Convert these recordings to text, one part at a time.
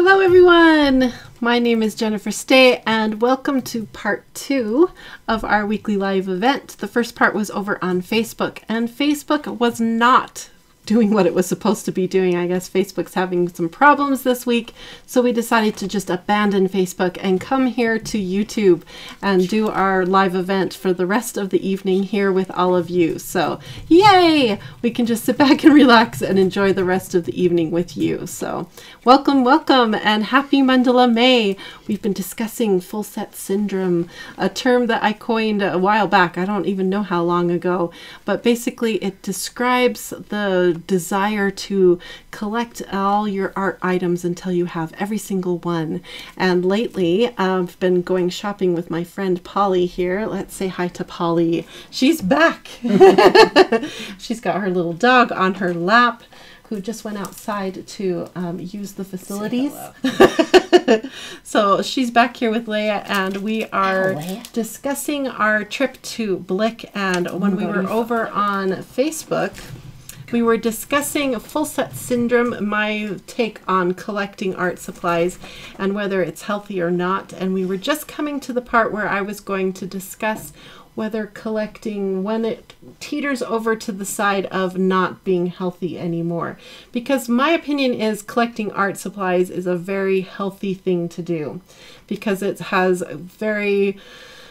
Hello, everyone. My name is Jennifer Stay, and welcome to part two of our weekly live event. The first part was over on Facebook, and Facebook was not doing what it was supposed to be doing. I guess Facebook's having some problems this week, so we decided to just abandon Facebook and come here to YouTube and do our live event for the rest of the evening here with all of you. So, yay! We can just sit back and relax and enjoy the rest of the evening with you. So, welcome, welcome, and happy Mandala May. We've been discussing full set syndrome, a term that I coined a while back. I don't even know how long ago, but basically it describes the desire to collect all your art items until you have every single one. And lately, I've been going shopping with my friend Polly here. Let's say hi to Polly. She's back. She's got her little dog on her lap who just went outside to um, use the facilities. so she's back here with Leia, and we are discussing our trip to Blick. And when we were over on Facebook, we were discussing full set syndrome, my take on collecting art supplies and whether it's healthy or not. And we were just coming to the part where I was going to discuss whether collecting when it teeters over to the side of not being healthy anymore. Because my opinion is collecting art supplies is a very healthy thing to do because it has very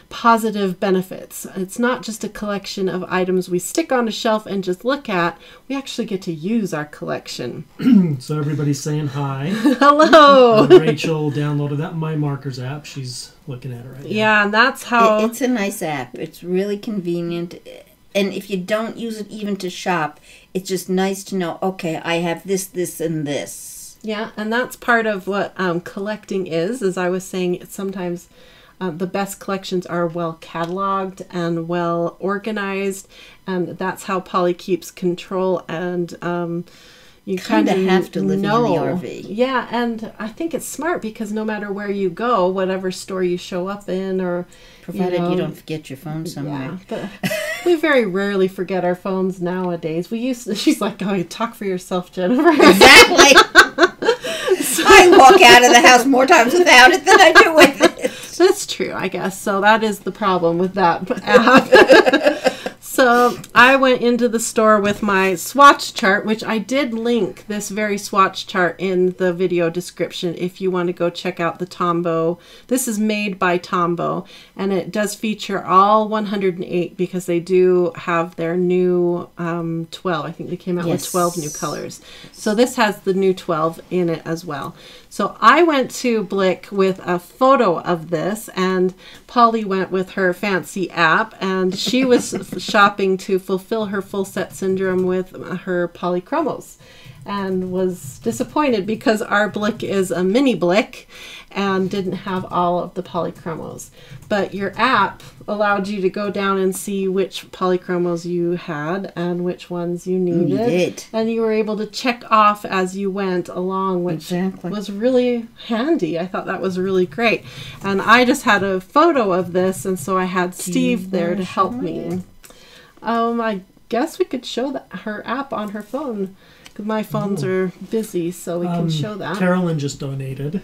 positive benefits. It's not just a collection of items we stick on a shelf and just look at. We actually get to use our collection. so everybody's saying hi. Hello. Rachel downloaded that My Markers app. She's looking at it right now. Yeah, and that's how It, it's a nice app. It's really convenient. And if you don't use it even to shop, it's just nice to know, okay, I have this, this, and this. Yeah, and that's part of what um, collecting is. As I was saying, sometimes uh, the best collections are well cataloged and well organized, and that's how Polly keeps control and. Um, you kind of have to live know. in the RV. Yeah, and I think it's smart because no matter where you go, whatever store you show up in, or Provided you, know, don't forget your phone somewhere. yeah, we very rarely forget our phones nowadays. We used to, she's like, oh, you talk for yourself, Jennifer. Exactly. I walk out of the house more times without it than I do with it. That's true, I guess. So that is the problem with that app. so I went into the store with my swatch chart, which I did link this very swatch chart in the video description if you want to go check out the Tombow. This is made by Tombow, and it does feature all 108 because they do have their new um, 12. I think they came out with 12 new colors. So this has the new 12 in it as well. So I went to Blick with a photo of this, and Polly went with her fancy app, and she was shopping to fulfill her full set syndrome with her polychromos. And was disappointed because our Blick is a mini Blick and didn't have all of the polychromos. But your app allowed you to go down and see which polychromos you had and which ones you needed. did. And you were able to check off as you went along, which Exactly. was really handy. I thought that was really great. And I just had a photo of this, and so I had Steve there to help me. Um, I guess we could show that her app on her phone. My phones are busy, so we can Um, show that. Carolyn just donated.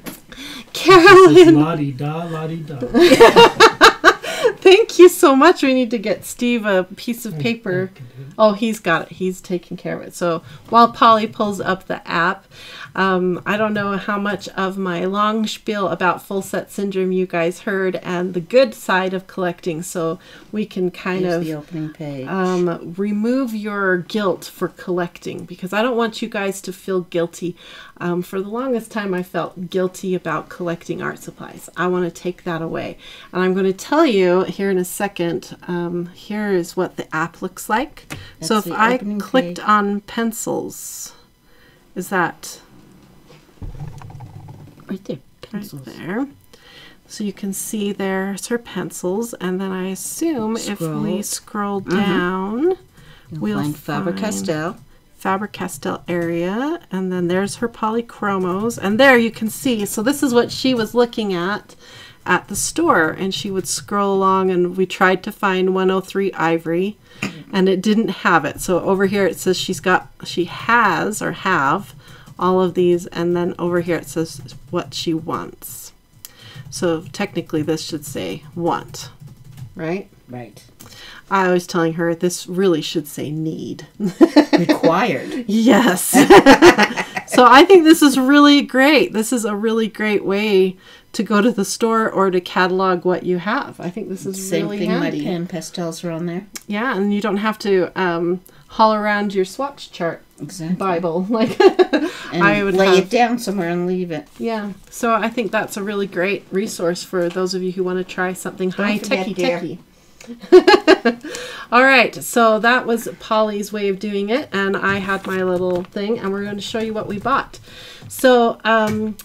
Carolyn, La di da, la di da. thank you so much. We need to get Steve a piece of paper. Oh, he's got it. He's taking care of it. So while Polly pulls up the app, um, I don't know how much of my long spiel about full set syndrome you guys heard and the good side of collecting, so we can kind Here's of the opening page. um, remove your guilt for collecting because I don't want you guys to feel guilty. Um, for the longest time, I felt guilty about collecting art supplies. I want to take that away. And I'm going to tell you here in a second. Um, here is what the app looks like. so if I clicked page. on pencils, is that right there. right Pencils. there? So you can see there's her pencils, and then I assume if we scroll Scroll. down, You'll we'll find Faber-Castell. Faber-Castell area, and then there's her polychromos, and there you can see. So this is what she was looking at at the store, and she would scroll along, and we tried to find 103 ivory, and it didn't have it. So over here it says she's got, she has or have all of these, and then over here it says what she wants. So technically, this should say want, right? Right. I was telling her this really should say need. Required. Yes. so I think this is really great. This is a really great way to go to the store or to catalog what you have. I think this is Same really thing. handy. My Pan Pastels are on there. Yeah, and you don't have to um, haul around your swatch chart Exactly. Bible like I would lay have. it down somewhere and leave it. Yeah, so I think that's a really great resource for those of you who want to try something high techy techy. All right, so that was Polly's way of doing it, and I had my little thing, and we're going to show you what we bought. So, um,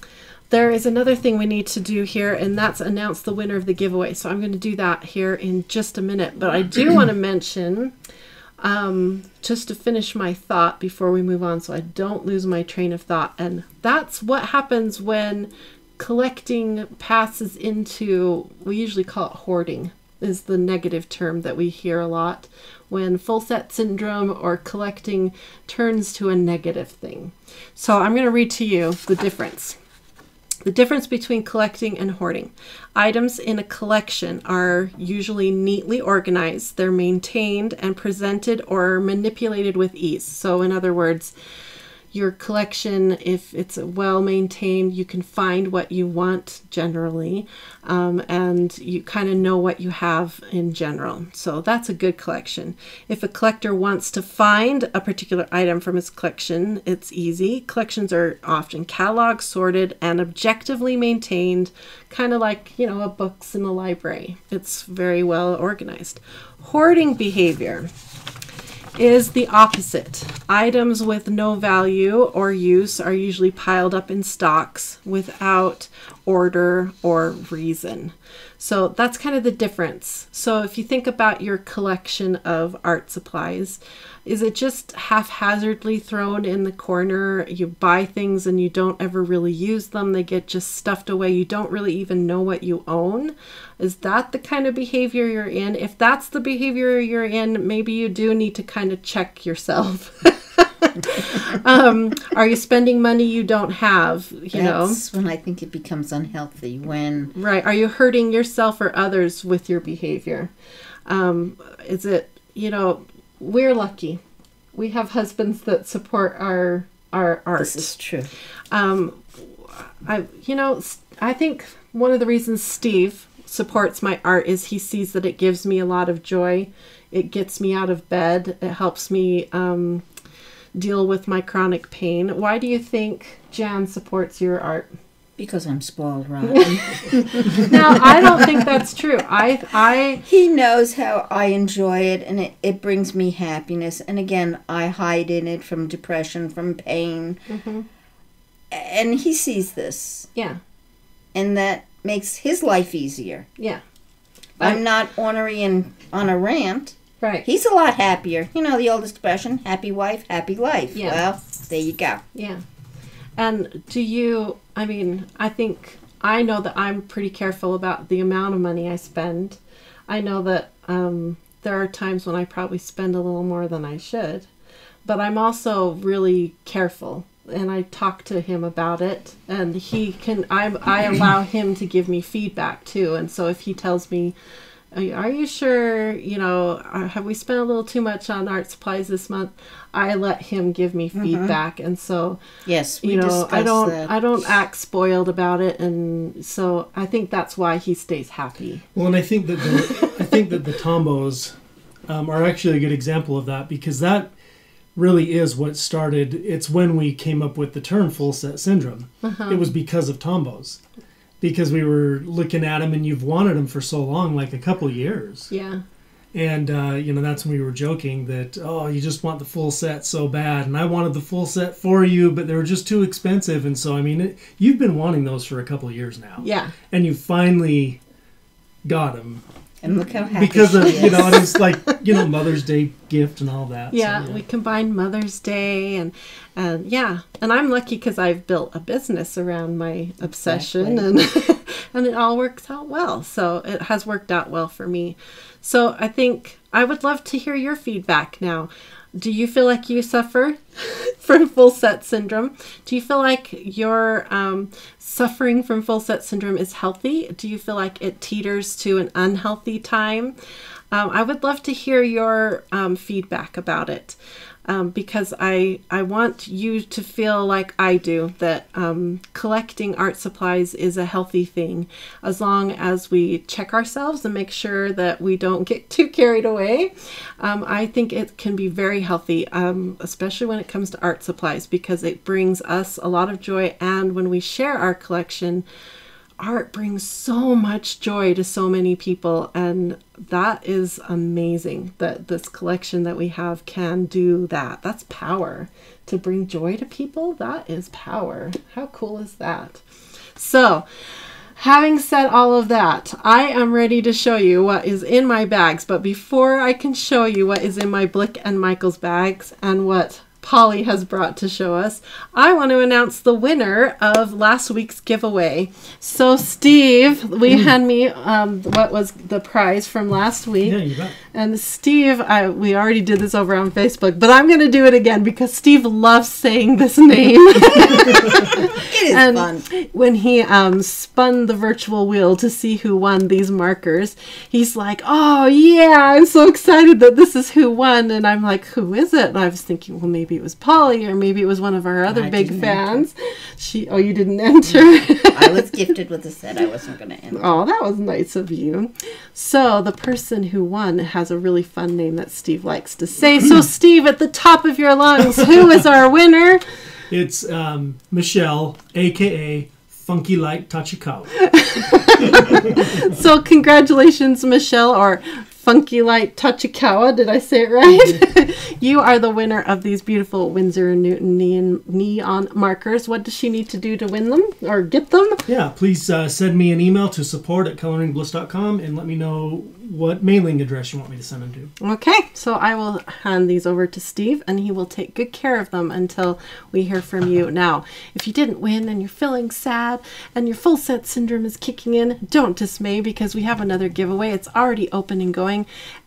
there is another thing we need to do here, and that's announce the winner of the giveaway. So, I'm going to do that here in just a minute, but I do want to mention um, just to finish my thought before we move on so I don't lose my train of thought. And that's what happens when collecting passes into, we usually call it hoarding, is the negative term that we hear a lot. When full set syndrome or collecting turns to a negative thing. So I'm going to read to you the difference. The difference between collecting and hoarding. Items in a collection are usually neatly organized, they're maintained and presented or manipulated with ease. So, in other words, your collection, if it's well maintained, you can find what you want generally, um, and you kind of know what you have in general. So that's a good collection. If a collector wants to find a particular item from his collection, it's easy. Collections are often cataloged, sorted, and objectively maintained, kind of like, you know, a books in a library. It's very well organized. Hoarding behavior is the opposite. Items with no value or use are usually piled up in stocks without order or reason. So that's kind of the difference. So if you think about your collection of art supplies, is it just haphazardly thrown in the corner? You buy things and you don't ever really use them, they get just stuffed away. You don't really even know what you own. Is that the kind of behavior you're in? If that's the behavior you're in, maybe you do need to kind of check yourself. um, are you spending money you don't have? You know, when I think it becomes unhealthy. When right? Are you hurting yourself or others with your behavior? Um, is it you know? We're lucky. We have husbands that support our our art. this is true. Um, I, you know, I think one of the reasons Steve supports my art is he sees that it gives me a lot of joy. It gets me out of bed. It helps me um, deal with my chronic pain. Why do you think Jan supports your art? Because I'm spoiled rotten. Now, I don't think that's true. I, I, he knows how I enjoy it and it, it brings me happiness. And again, I hide in it from depression, from pain. Mm-hmm. And he sees this. yeah, And that makes his life easier. yeah, I'm not ornery and on a rant. right. He's a lot happier. You know the old expression, happy wife, happy life. Yeah. Well, there you go. Yeah. And do you, I mean, I think I know that I'm pretty careful about the amount of money I spend. I know that um, there are times when I probably spend a little more than I should, but I'm also really careful. And I talk to him about it, and he can. I I allow him to give me feedback too. And so if he tells me, are you- sure, you know, uh, have we spent a little too much on art supplies this month? I let him give me feedback. And so, Yes, we you know, I don't that. I don't act spoiled about it and so I think that's why he stays happy. Well, and I think that the, I think that the Tombos um, are actually a good example of that because that really is what started. It's when we came up with the term full set syndrome. Uh-huh. It was because of Tombos, because we were looking at them and you've wanted them for so long, like a couple years. Yeah. And uh, you know that's when we were joking that oh you just want the full set so bad, and I wanted the full set for you, but they were just too expensive. And so I mean, it, you've been wanting those for a couple of years now, Yeah. and you finally got them and look how happy because of she is. you know it was like you know Mother's Day gift and all that. so, Yeah, we combined Mother's Day and and yeah, and I'm lucky cuz I've built a business around my obsession and and it all works out well. So it has worked out well for me. So I think I would love to hear your feedback now. Do you feel like you suffer from full set syndrome? Do you feel like your um, suffering from full set syndrome is healthy? Do you feel like it teeters to an unhealthy time? Um, I would love to hear your um, feedback about it um, because I I want you to feel like I do that um, collecting art supplies is a healthy thing as long as we check ourselves and make sure that we don't get too carried away. Um, I think it can be very healthy, um, especially when it comes to art supplies because it brings us a lot of joy and when we share our collection art brings so much joy to so many people and that is amazing that this collection that we have can do that. That's power. To bring joy to people that is power. How cool is that? So having said all of that i am ready to show you what is in my bags but before i can show you what is in my blick and michael's bags and what Polly has brought to show us, I want to announce the winner of last week's giveaway. So, Steve, we Mm. had me um, what was the prize from last week. Yeah, you bet. And Steve, I, we already did this over on Facebook, but I'm going to do it again because Steve loves saying this name. It is And fun. when he um, spun the virtual wheel to see who won these markers, he's like, "Oh yeah, I'm so excited that this is who won." And I'm like, "Who is it?" And I was thinking, well, maybe it was Polly, or maybe it was one of our other I big didn't fans. She, oh, you didn't enter. I was gifted with a set. I wasn't going to end. Oh, that was nice of you. So, the person who won has a really fun name that Steve likes to say. So, Steve, at the top of your lungs, who is our winner? It's um, Michelle, aka Funky Light Tachikawa. So, congratulations, Michelle, or Funky Light Tachikawa. Did I say it right? you are the winner of these beautiful Winsor and Newton neon, neon markers. What does she need to do to win them or get them? Yeah, please uh, send me an email to support at coloringbliss.com and let me know what mailing address you want me to send them to. Okay, so I will hand these over to Steve and he will take good care of them until we hear from you. Now, if you didn't win and you're feeling sad and your full set syndrome is kicking in, don't dismay because we have another giveaway. It's already open and going,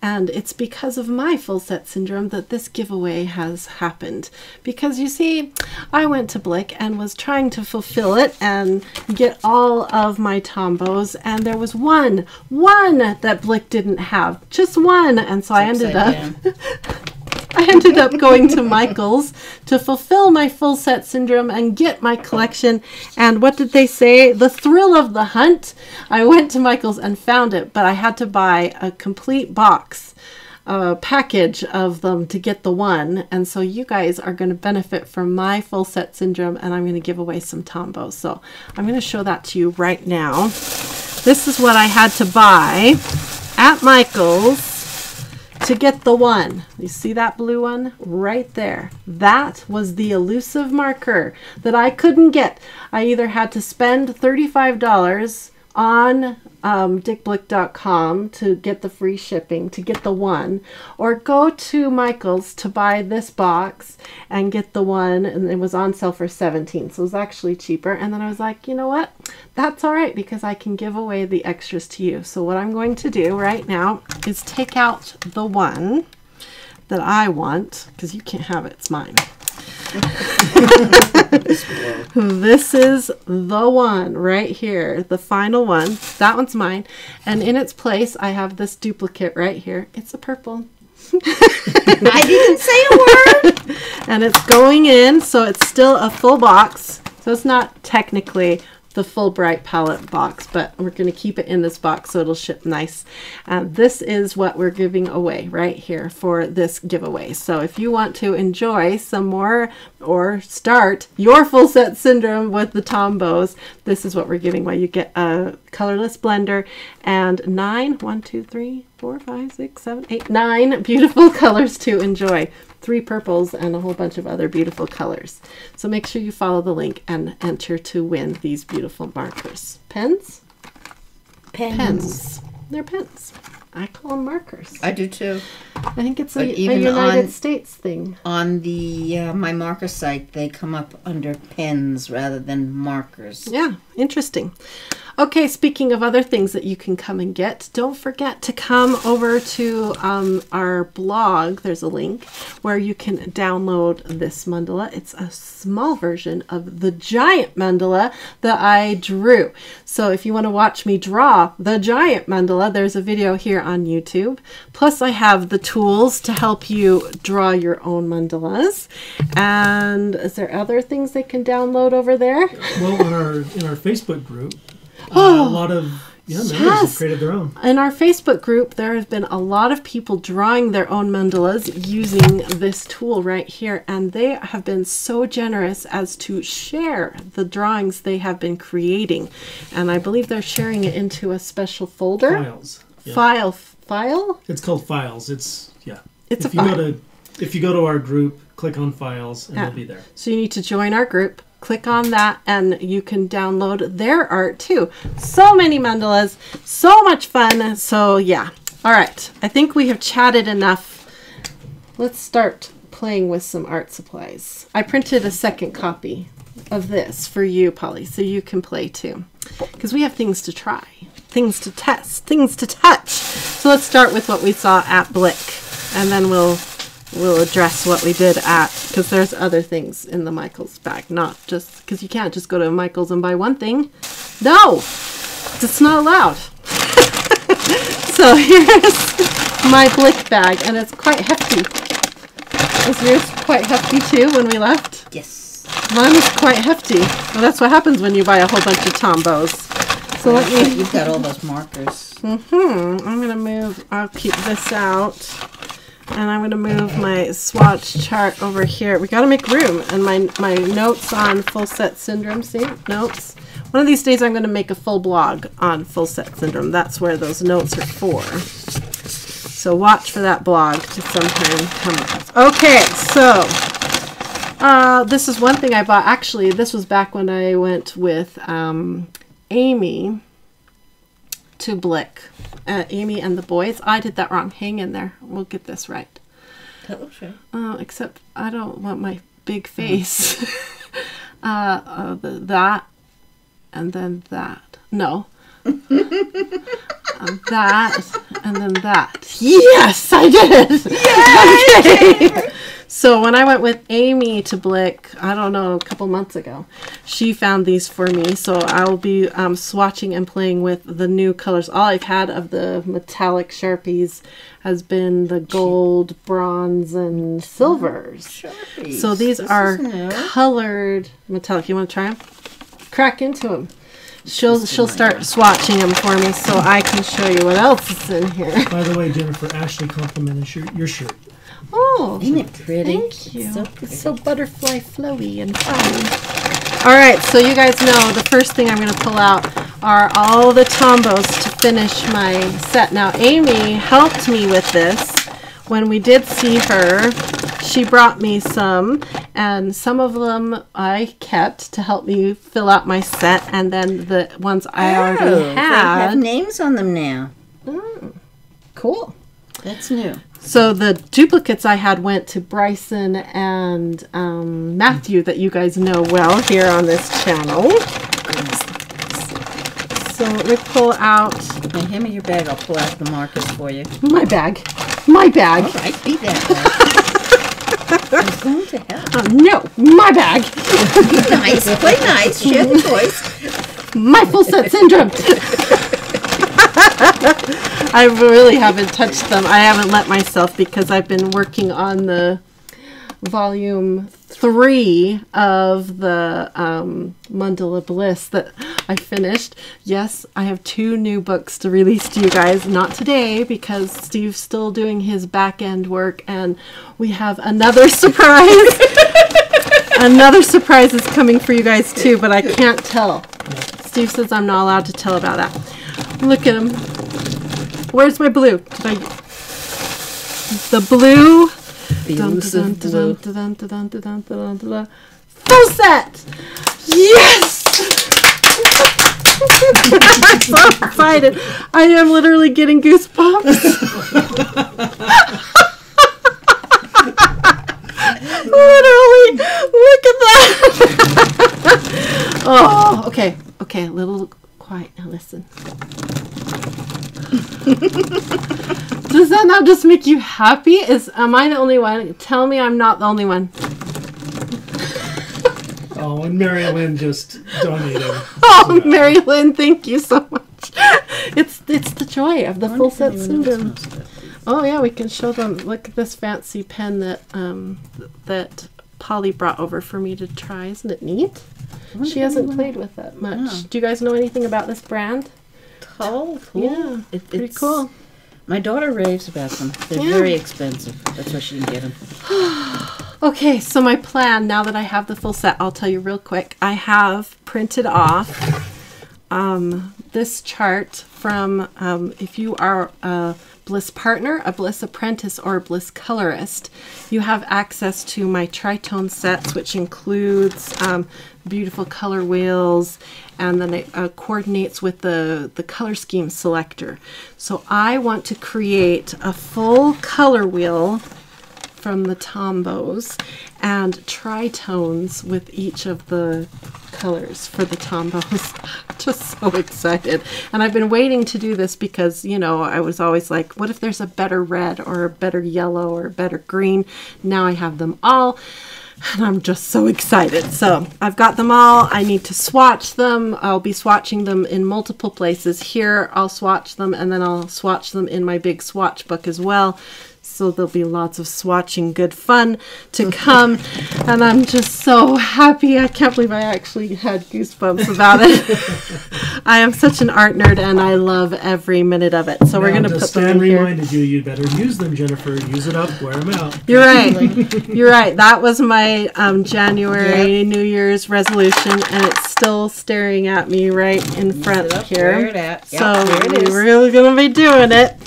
and it's because of my full set syndrome that this giveaway has happened. Because you see, I went to Blick and was trying to fulfill it and get all of my tombos, and there was one, one that Blick didn't have, just one, and so I ended up. I ended up going to Michael's to fulfill my full set syndrome and get my collection. And what did they say? The thrill of the hunt. I went to Michael's and found it, but I had to buy a complete box, a package of them to get the one. And so you guys are going to benefit from my full set syndrome, and I'm going to give away some tombos. So I'm going to show that to you right now. This is what I had to buy at Michael's to get the one. You see that blue one right there? That was the elusive marker that I couldn't get. I either had to spend $35 on um, dickblick.com to get the free shipping, to get the one, or go to Michael's to buy this box and get the one, and it was on sale for 17 so it was actually cheaper. And then I was like, you know what? That's all right because I can give away the extras to you. So what I'm going to do right now is take out the one that I want because you can't have it, it's mine. This is the one right here, the final one. That one's mine. And in its place, I have this duplicate right here. It's a purple. I didn't say a word. And it's going in, so it's still a full box. So it's not technically the full bright palette box, but we're going to keep it in this box so it'll ship nice. And this is what we're giving away right here for this giveaway. So if you want to enjoy some more or start your full set syndrome with the Tombos, this is what we're giving away. You get a colorless blender and nine, one, two, three, four, five, six, seven, eight, nine beautiful colors to enjoy three purples and a whole bunch of other beautiful colors. So make sure you follow the link and enter to win these beautiful markers. Pens? Pens. Pens. They're pens. I call them markers. I do too. I think it's a, a United on- States thing. On the uh, my marker site, they come up under pens rather than markers. Yeah, interesting. Okay, speaking of other things that you can come and get, don't forget to come over to um, our blog. There's a link where you can download this mandala. It's a small version of the giant mandala that I drew. So if you want to watch me draw the giant mandala, there's a video here on YouTube. Plus, I have the tools to help you draw your own mandalas. And is there other things they can download over there? Well, in our in our Facebook group, uh, a lot of yeah, members Oh, yes. have created their own. In our Facebook group, there have been a lot of people drawing their own mandalas using this tool right here, and they have been so generous as to share the drawings they have been creating. And I believe they're sharing it into a special folder. Files. Yeah. File. File? It's called files. It's yeah. It's if a you file. go to if you go to our group, click on files, and Yeah. they'll be there. So you need to join our group. Click on that and you can download their art too. So many mandalas, so much fun. So yeah. All right. I think we have chatted enough. Let's start playing with some art supplies. I printed a second copy of this for you, Polly, so you can play too. Because we have things to try, things to test, things to touch. So let's start with what we saw at Blick, and then we'll we'll address what we did at because there's other things in the Michaels bag, not just because you can't just go to Michaels and buy one thing. No, it's not allowed. so here's my Blick bag, and it's quite hefty. Was yours quite hefty too when we left? Yes. Mine was quite hefty. Well, that's what happens when you buy a whole bunch of Tombos. So let me. You've got all those markers. Mm hmm. I'm gonna move. I'll keep this out, and I'm gonna move my swatch chart over here. We gotta make room, and my my notes on full set syndrome. See notes. One of these days, I'm gonna make a full blog on full set syndrome. That's where those notes are for. So watch for that blog to sometime come up. Okay, so uh, this is one thing I bought. Actually, this was back when I went with um, Amy to Blick. Uh, Amy and the boys. I did that wrong. Hang in there. We'll get this right. That looks right. Uh, except I don't want my big face. uh, uh, the, that and then that. No. Uh, that and then that. Yes, I did. Okay. So when I went with Amy to Blick, I don't know, a couple months ago, she found these for me. So I will be um, swatching and playing with the new colors. All I've had of the metallic sharpies has been the gold, bronze, and silvers. Sharpies. So these This are colored metallic. You want to try them? Crack into them. She'll she'll start swatching them for me so I can show you what else is in here. By the way, Jennifer, Ashley complimented your, your shirt. Oh, Isn't it pretty? thank you. So it's so butterfly flowy and fun. All right, so you guys know the first thing I'm going to pull out are all the tombos to finish my set. Now, Amy helped me with this when we did see her. She brought me some, and some of them I kept to help me fill out my set, and then the ones I Oh, already They have names on them now. Mm. Cool. That's new. So the duplicates I had went to Bryson and um, Matthew that you guys know well here on this channel. So let me pull out Now, hand me your bag. I'll pull out the markers for you. my bag. My bag. right, be that. I'm going to help. Uh, no, my bag. Be nice. Play nice. Share the toys. My full set syndrome. I really haven't touched them. I haven't let myself because I've been working on the volume three of the um, Mandala Bliss that I finished. Yes, I have two new books to release to you guys. Not today because Steve's still doing his back end work, and we have another surprise. another surprise is coming for you guys too, but I can't tell. Steve says I'm not allowed to tell about that. Look at him. Where's my blue? Did I... The blue. The blue. Full set! Yes! I'm so excited. I am literally getting goosebumps. literally look at that oh okay okay little quiet. Now listen. Does that not just make you happy? Is am I the only one? Tell me I'm not the only one. Oh, and Mary Lynn just donated. Oh, Mary Lynn, thank you so much. It's it's the joy of the full set syndrome. Oh yeah, we can show them. Look at this fancy pen that um that Polly brought over for me to try. Isn't it neat? She hasn't played with it much. Yeah. Do you guys know anything about this brand? Oh, cool. Yeah, It- pretty it's- cool. My daughter raves about them. They're Yeah. very expensive. That's why she didn't get them. Okay, so my plan now that I have the full set, I'll tell you real quick. I have printed off um, this chart from um, if you are a Bliss partner, a Bliss apprentice, or a Bliss colorist, you have access to my tritone sets, which includes um, beautiful color wheels and then it uh, coordinates with the, the color scheme selector. So I want to create a full color wheel from the tombos and tritones with each of the colors for the tombos. Just so excited. And I've been waiting to do this because, you know, I was always like, what if there's a better red or a better yellow or a better green? Now I have them all. And I'm just so excited. So I've got them all. I need to swatch them. I'll be swatching them in multiple places. Here, I'll swatch them and then I'll swatch them in my big swatch book as well. So there'll be lots of swatching good fun to come. and I'm just so happy. I can't believe I actually had goosebumps about it. I am such an art nerd and I love every minute of it. So we're going to put them Stan in here. reminded you, you'd better use them, Jennifer. Use it up, wear them out. You're right. You're right. That was my um, January New Year's resolution, and it's still staring at me right in front up, here. wear it out. Yep, so there it is. we're really gonna be doing it.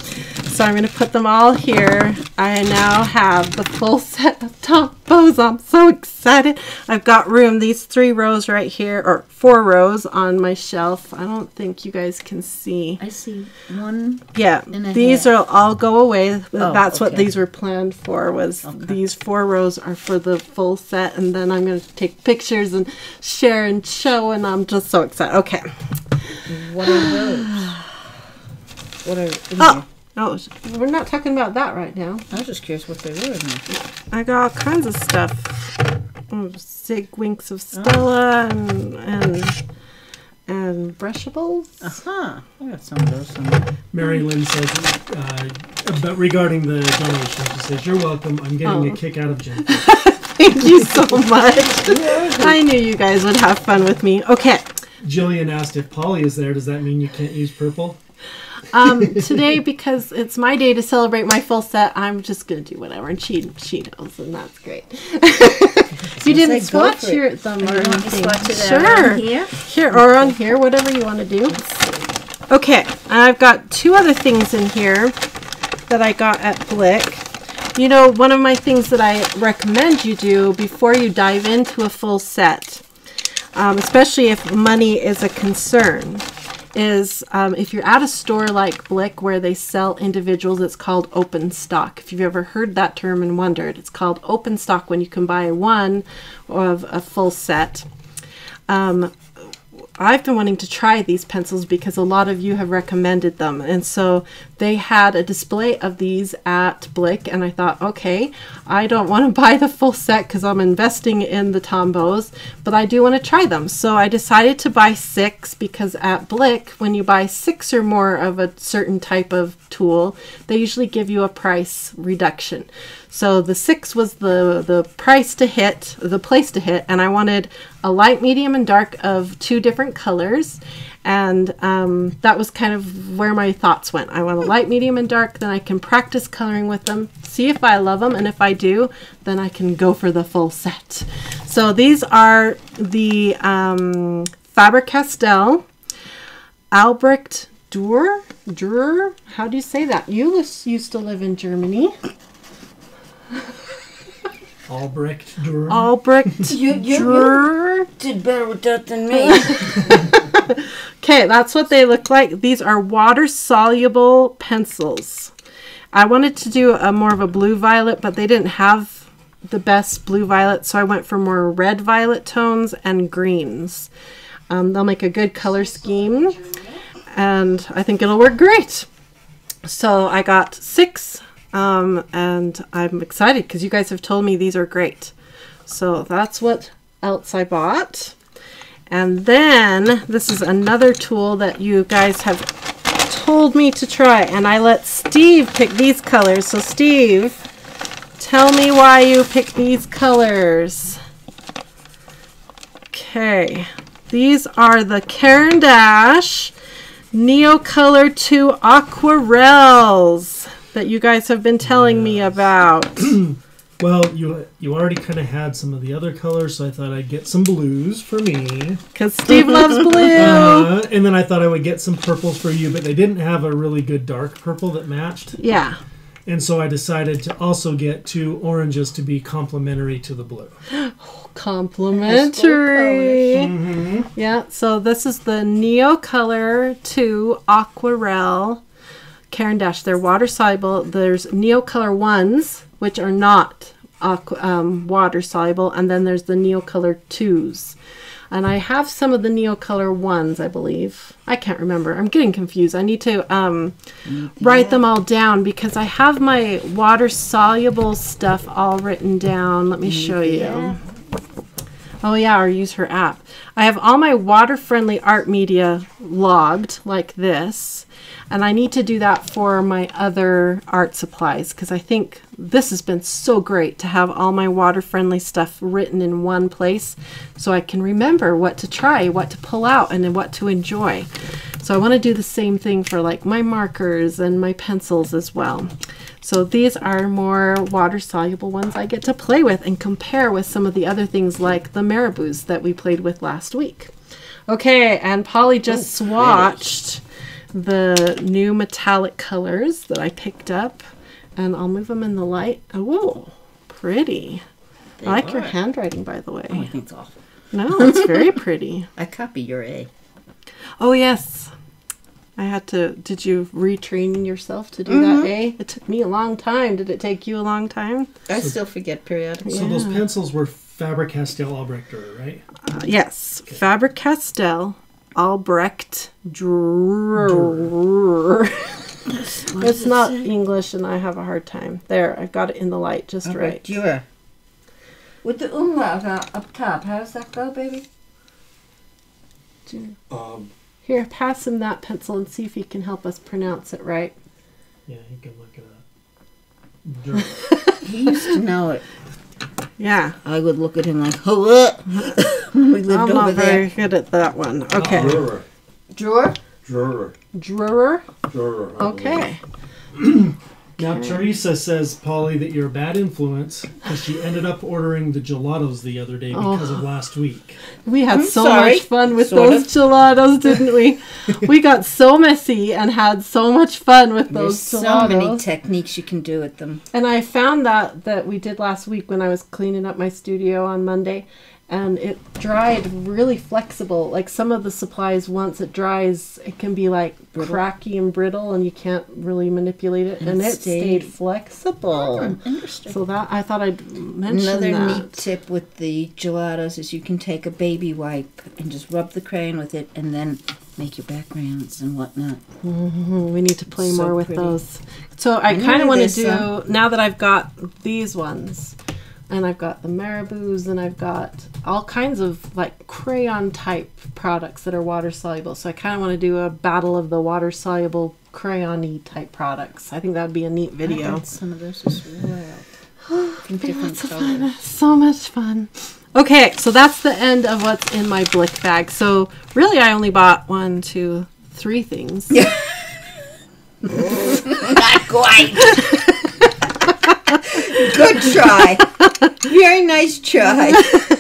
So I'm gonna put them all here. I now have the full set of Tombows. I'm so excited. I've got room. These three rows right here, or four rows on my shelf. I don't think you guys can see. I see one. Yeah, these are all go away. Oh, That's what these were planned for. Was these four rows are for the full set, and then I'm going to take pictures and share and show, and I'm just so excited. Okay. What are those? What are Oh, oh, we're not talking about that right now. I was just curious what they were in. I got all kinds of stuff. Oh, Zig Winks of Stella and and and brushables. Uh huh. I got some of those somewhere. Mary Lynn says, uh, about regarding the donation, she says, "You're welcome. I'm getting Oh. a kick out of Jennifer." Thank you so much. I knew you guys would have fun with me. Okay. Jillian asked if Polly is there. Does that mean you can't use purple? Um, today, because it's my day to celebrate my full set, I'm just gonna do whatever, and she she knows, and that's great. you didn't swatch your thumb or want me to anything. sure, here? here or on here, whatever you want to do. Okay, I've got two other things in here that I got at Blick. You know, one of my things that I recommend you do before you dive into a full set, um, especially if money is a concern, is um, if you're at a store like Blick where they sell individuals, it's called open stock. If you've ever heard that term and wondered, it's called open stock when you can buy one of a full set. Um, I've been wanting to try these pencils because a lot of you have recommended them. And so they had a display of these at Blick, and I thought, okay, I don't want to buy the full set because I'm investing in the Tombos, but I do want to try them. So I decided to buy six because at Blick, when you buy six or more of a certain type of tool, they usually give you a price reduction. So the six was the the price to hit, the place to hit, and I wanted a light, medium, and dark of two different colors, and um, that was kind of where my thoughts went. I want a light, medium, and dark. Then I can practice coloring with them, see if I love them, and if I do, then I can go for the full set. So these are the um, Faber Castell Albrecht Dürer. Dürer? How do you say that? You used to live in Germany. Albrecht Dürer. Albrecht You- you- Dürer. Did better with that than me. Okay, that's what they look like. These are water soluble pencils. I wanted to do a more of a blue violet, but they didn't have the best blue violet, so I went for more red violet tones and greens. Um, they'll make a good color scheme, and I think it'll work great. So I got six, um, and I'm excited because you guys have told me these are great. So that's what else I bought. And then this is another tool that you guys have told me to try, and I let Steve pick these colors. So, Steve, tell me why you picked these colors. Okay, these are the Caran d'Ache Neo Color 2 Aquarels that you guys have been telling me about. Well, you you already kind of had some of the other colors, so I thought I'd get some blues for me. Because Steve loves blue. Uh, and then I thought I would get some purples for you, but they didn't have a really good dark purple that matched. Yeah. And so I decided to also get two oranges to be complementary to the blue. Complimentary. Yeah, so this is the Neo Color 2 Aquarel Caran d'Ache. They're water soluble. There's Neocolor 1s, which are not um, water soluble, and then there's the Neocolor 2s. And I have some of the Neocolor 1s, I believe. I can't remember. I'm getting confused. I need to um, write them all down because I have my water soluble stuff all written down. Let me show you. Oh yeah, or use her app. I have all my water-friendly art media logged like this, and I need to do that for my other art supplies because I think this has been so great to have all my water-friendly stuff written in one place so I can remember what to try, what to pull out, and then what to enjoy. So I want to do the same thing for like my markers and my pencils as well. So these are more water soluble ones I get to play with and compare with some of the other things like the Marabus that we played with last week. Okay, and Polly just oh, swatched the new metallic colors that I picked up and I'll move them in the light. Oh, pretty. I like your handwriting, by the I way. think it's awful. No, it's very pretty. I copy your A. Oh, yes. I had to. Did you retrain yourself to do that, A? It took me a long time. Did it take you a long time? I still forget periodically. So those pencils were Faber Castell Albrechter, right? Uh, yes. Faber Castell, Albrecht, Dürer. it's not English and I have a hard time. There, I've got it in the light just right. Dura. With the umlaut up top, how does that go, baby? Um, Here, pass him that pencil and see if he can help us pronounce it right. Yeah, you can look it up. He used to know it. Yeah. I would look at him like, hello. when we lived I'm over not very there. good at that one. Okay. Juror. Drawer? Juror. Drawer? Juror. I Okay. Now, Teresa says, Polly, that you're a bad influence because she ended up ordering the gelatos the other day because of oh. last week. We had I'm so sorry. much fun with Sort those of. gelatos, didn't we? we got so messy and had so much fun with those There's gelatos. so many techniques you can do with them. And I found that that we did last week when I was cleaning up my studio on Monday, and it dried really flexible. Like some of the supplies, once it dries, it can be like cracky and brittle, and you can't really manipulate it. And, And it stayed, stayed- flexible. Interesting. So that I thought I'd mention Another that. neat tip with the gelatos is you can take a baby wipe and just rub the crayon with it and then make your backgrounds and whatnot. Mm, we need to play So more with pretty. those. So I I kind of want to do some- now that I've got these ones, and I've got the Marabus, and I've got all kinds of like crayon type products that are water soluble. So I kind of want to do a battle of the water soluble crayony type products. I think that would be a neat I video. got some of those as well. In different Lots of colors. fun. So much fun. Okay, so that's the end of what's in my blick bag. So really, I only bought one, two, three things. Yeah. Not quite. Good try. Very nice try.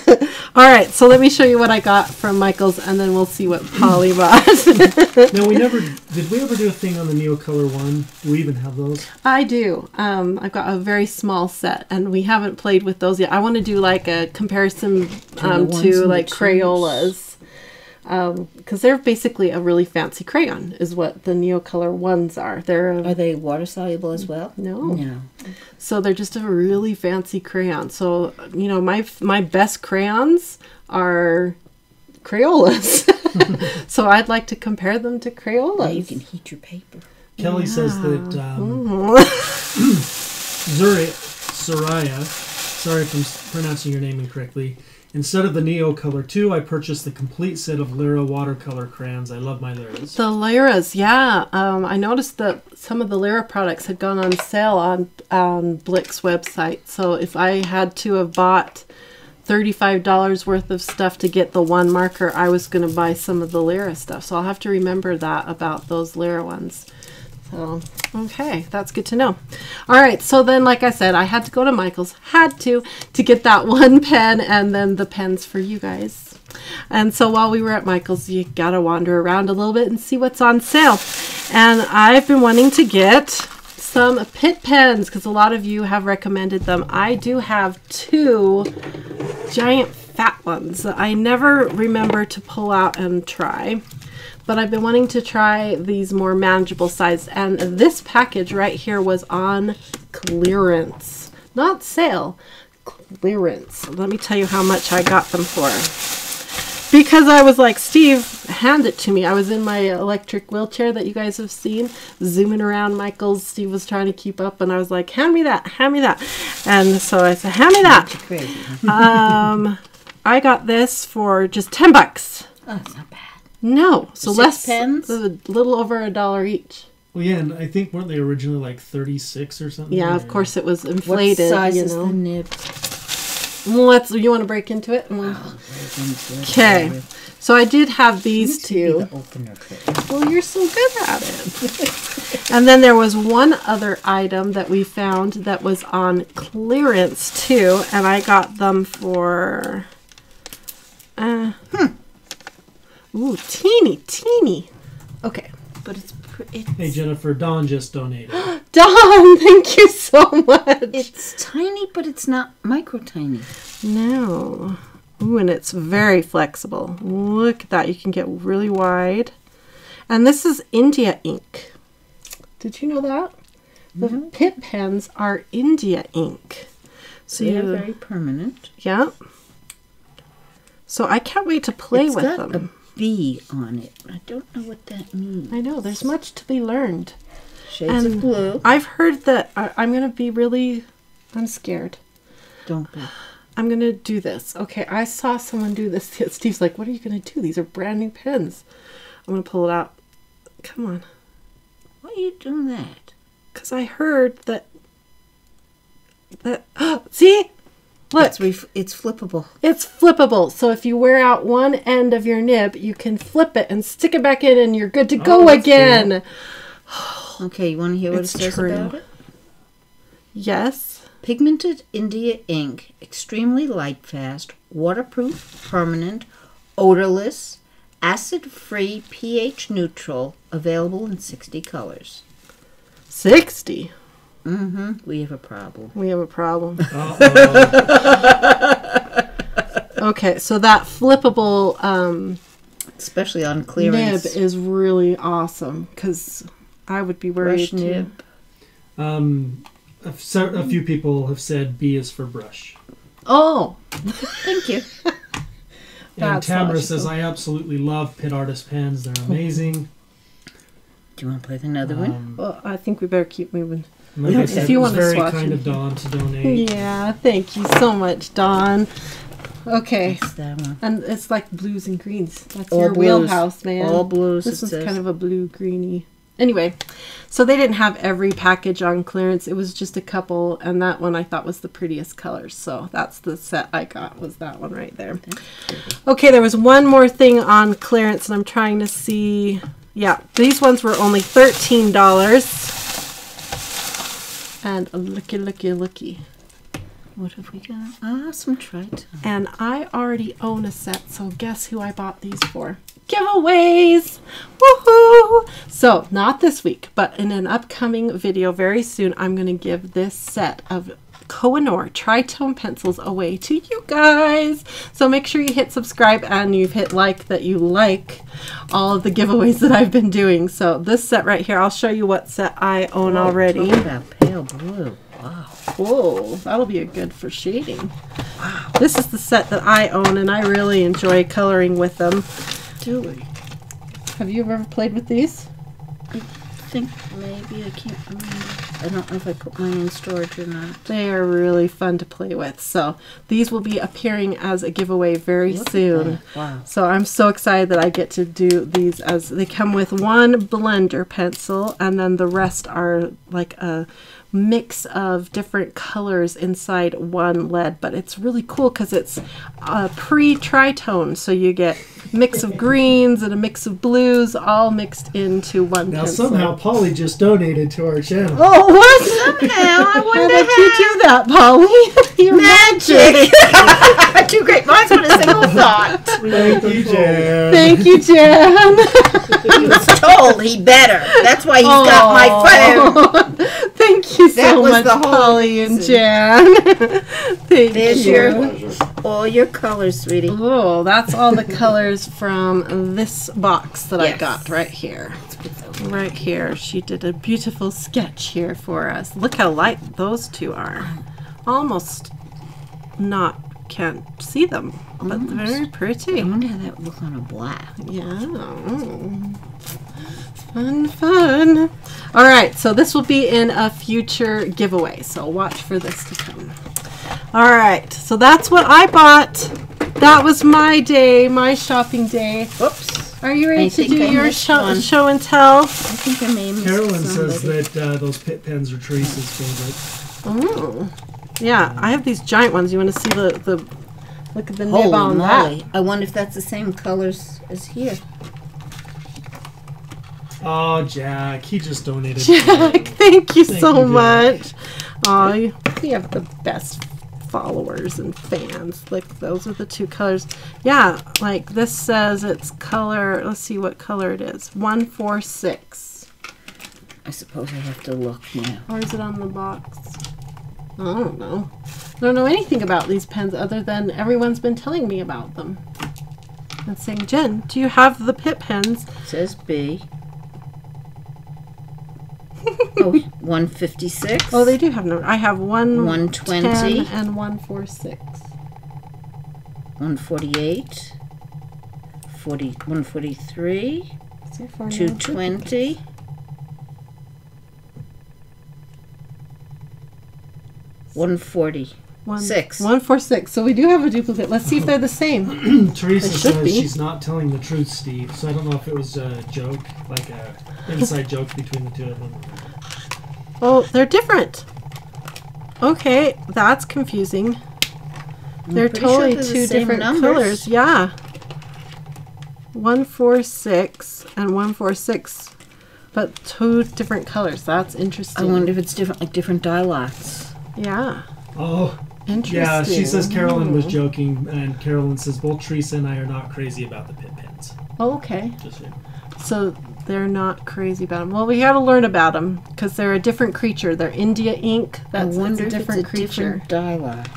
All right, so let me show you what I got from Michaels, and then we'll see what Polly bought. Now, we never did we ever do a thing on the Neo Color one? Do we even have those? I do. Um, I've got a very small set, and we haven't played with those yet. I want to do like a comparison um, to like the twos. Crayolas, because they're basically a really fancy crayon, is what the Neocolor ones are. They're a, Are they water soluble as well? no, No. so they're just a really fancy crayon. So you know, my my best crayons are Crayolas. so I'd like to compare them to Now you can heat your paper. Kelly says that um, Mm. Zuri, Soraya, sorry if I'm pronouncing your name incorrectly. Instead of the Neo Color 2, I purchased the complete set of Lyra watercolor crayons. I love my Lyras. The Lyras, yeah. Um, I noticed that some of the Lyra products had gone on sale on on Blick's website. So if I had to have bought $35 worth of stuff to get the one marker, I was going to buy some of the Lyra stuff. So I'll have to remember that about those Lyra ones. So, okay, that's good to know. All right, so then, like I said, I had to go to Michael's, had to, to get that one pen and then the pens for you guys. And so while we were at Michael's, you gotta wander around a little bit and see what's on sale. And I've been wanting to get some Pitt pens because a lot of you have recommended them. I do have two giant fat ones that I never remember to pull out and try. But I've been wanting to try these more manageable size. And this package right here was on clearance. Not sale, clearance. Let me tell you how much I got them for. Because I was like, Steve, hand it to me. I was in my electric wheelchair that you guys have seen, zooming around Michael's. Steve was trying to keep up, and I was like, hand me that, hand me that. And so I said, hand me that. Crazy. Um, I got this for just 10 bucks. Oh, it's not bad. No, so Six less, pens? a little over a dollar each. Well, yeah, and I think weren't they originally like 36 or something? Yeah, of course it was What inflated. size you is know. the nib? Well, Let's. You want to break into it? Okay. So I did have these two. The. Well, you're so good at it. and then there was one other item that we found that was on clearance too, and I got them for. Uh, Ooh, teeny, teeny. Okay. But it's pr- it's, Hey, Jennifer, Dawn just donated. Dawn, thank you so much. it's tiny, but it's not micro tiny. No. Ooh, and it's very flexible. Look at that. You can get really wide. And this is India ink. Did you know that? The mm-hmm. Pitt pens are India ink. So They're very permanent. yeah. So I can't wait to play it's with got them. A B on it. I don't know what that means. I know there's much to be learned. Shades and- of blue. I've heard that I, I'm going to be really. I'm scared. Don't be. I'm gonna do this. Okay, I saw someone do this. Steve's like, "What are you gonna do? These are brand new pens." I'm gonna pull it out. Come on, Why are you doing that? because I heard that. That Oh, see, look, It's ref- it's flippable. it's flippable. So if you wear out one end of your nib, you can flip it and stick it back in, and you're good to oh, go Oh, that's again. Okay, you want to hear what It's it says true. about it? Yes. Pigmented India ink, extremely light fast, waterproof, permanent, odorless, acid free, pH neutral, available in 60 colors. Sixty. Mm-hmm. We have a problem. We have a problem. Uh-oh. Okay, so that flippable um, Especially on clearance, nib is really awesome because I would be worried Brush too. nib. um, a, f- so- a few people have said B is for brush. Oh, Thank you. And Tamara says, I absolutely love Pitt Artist pens. They're amazing. Do you want to play another one? Um, well, I think we better keep moving. Like okay, I said, if you want very to swatch kind of to donate. Yeah, thank you so much, Dawn. Okay, and it's like blues and greens. That's All your blues. wheelhouse, man. All blues. This is kind of a blue greeny. Anyway, so they didn't have every package on clearance. It was just a couple, and that one I thought was the prettiest colors. So that's the set I got was that one right there. Okay, there was one more thing on clearance, and I'm trying to see. Yeah, these ones were only $13 and a looky, looky, looky. What have we got? Ah, some trite. And I already own a set, so guess who I bought these for? Giveaways! Woohoo! So, not this week, but in an upcoming video very soon, I'm going to give this set of Kohinoor Tritone pencils away to you guys. So make sure you hit subscribe and you've hit like that you like all of the giveaways that I've been doing. So this set right here, I'll show you what set I own already. Talk about pale blue. Wow. Whoa, that'll be a good for shading. Wow. This is the set that I own, and I really enjoy coloring with them. Do we? Have you ever played with these? I think maybe I can't remember. I don't know if I put mine in storage or not. They are really fun to play with. So these will be appearing as a giveaway very Look soon. Wow. So I'm so excited that I get to do these as they come with one blender pencil and then the rest are like a mix of different colors inside one lead but it's really cool because it's a pre-tritone so you get mix of greens and a mix of blues all mixed into one Now pencil. somehow Polly just donated to our channel. Oh, what? Somehow, I How wonder did you do that, Polly? You're Magic! Two great minds with a single thought. Thank you, Jan. Thank you, Jan. He was told he better. That's why he's got my phone. Thank you That so was much, the whole Polly and. Jan. Thank There's you. your all your colors, sweetie. Oh, that's all the colors from this box that I got right here. Right here. She did a beautiful sketch here for us. Look how light those two are. Almost not can't see them, but very pretty. I wonder how that would look on a black. Yeah. mm. Fun, fun. All right, so this will be in a future giveaway, so watch for this to come. All right, so that's what I bought. That was my day, my shopping day. Whoops. Are you ready I to do I your show, show and tell? I think I may have missed Carolyn says that uh, those Pitt pens are Teresa's favorite. Oh, yeah. I have these giant ones. You want to see the the look at the nib Holy on that? moly. I wonder if that's the same colors as here. Oh, Jack, he just donated. Jack, thank you Thank so you, much. Oh, you, you have the best followers and fans. Like those are the two colors. Yeah, like this says it's color. Let's see what color it is. One four six. I suppose I have to look now. Or is it on the box? I don't know. I don't know anything about these pens other than everyone's been telling me about them. And saying, Jen, do you have the Pitt pens? It says B. oh, 156. Oh, they do have no. I have one 120. and one four six. 148. 40, 143. Is there four now? 220. One forty. One, Six. One four six. So we do have a duplicate. Let's see if they're the same. Teresa says be. she's not telling the truth, Steve. So I don't know if it was a joke, like a inside joke between the two of them. Oh, they're different. Okay, that's confusing. They're pretty sure totally they're the two different numbers. colors. Yeah. One four six and one four six, but two different colors. That's interesting. I wonder if it's different, like different dialogues. Yeah, Oh, interesting. yeah. She says Carolyn was Hmm. joking, and Carolyn says both Teresa and I are not crazy about the Pitt pens. Oh, okay. Just so- So they're not crazy about them. Well, we got to learn about them because they're a different creature. They're India ink. That's I wonder it's a if different it's a creature. different dialogue.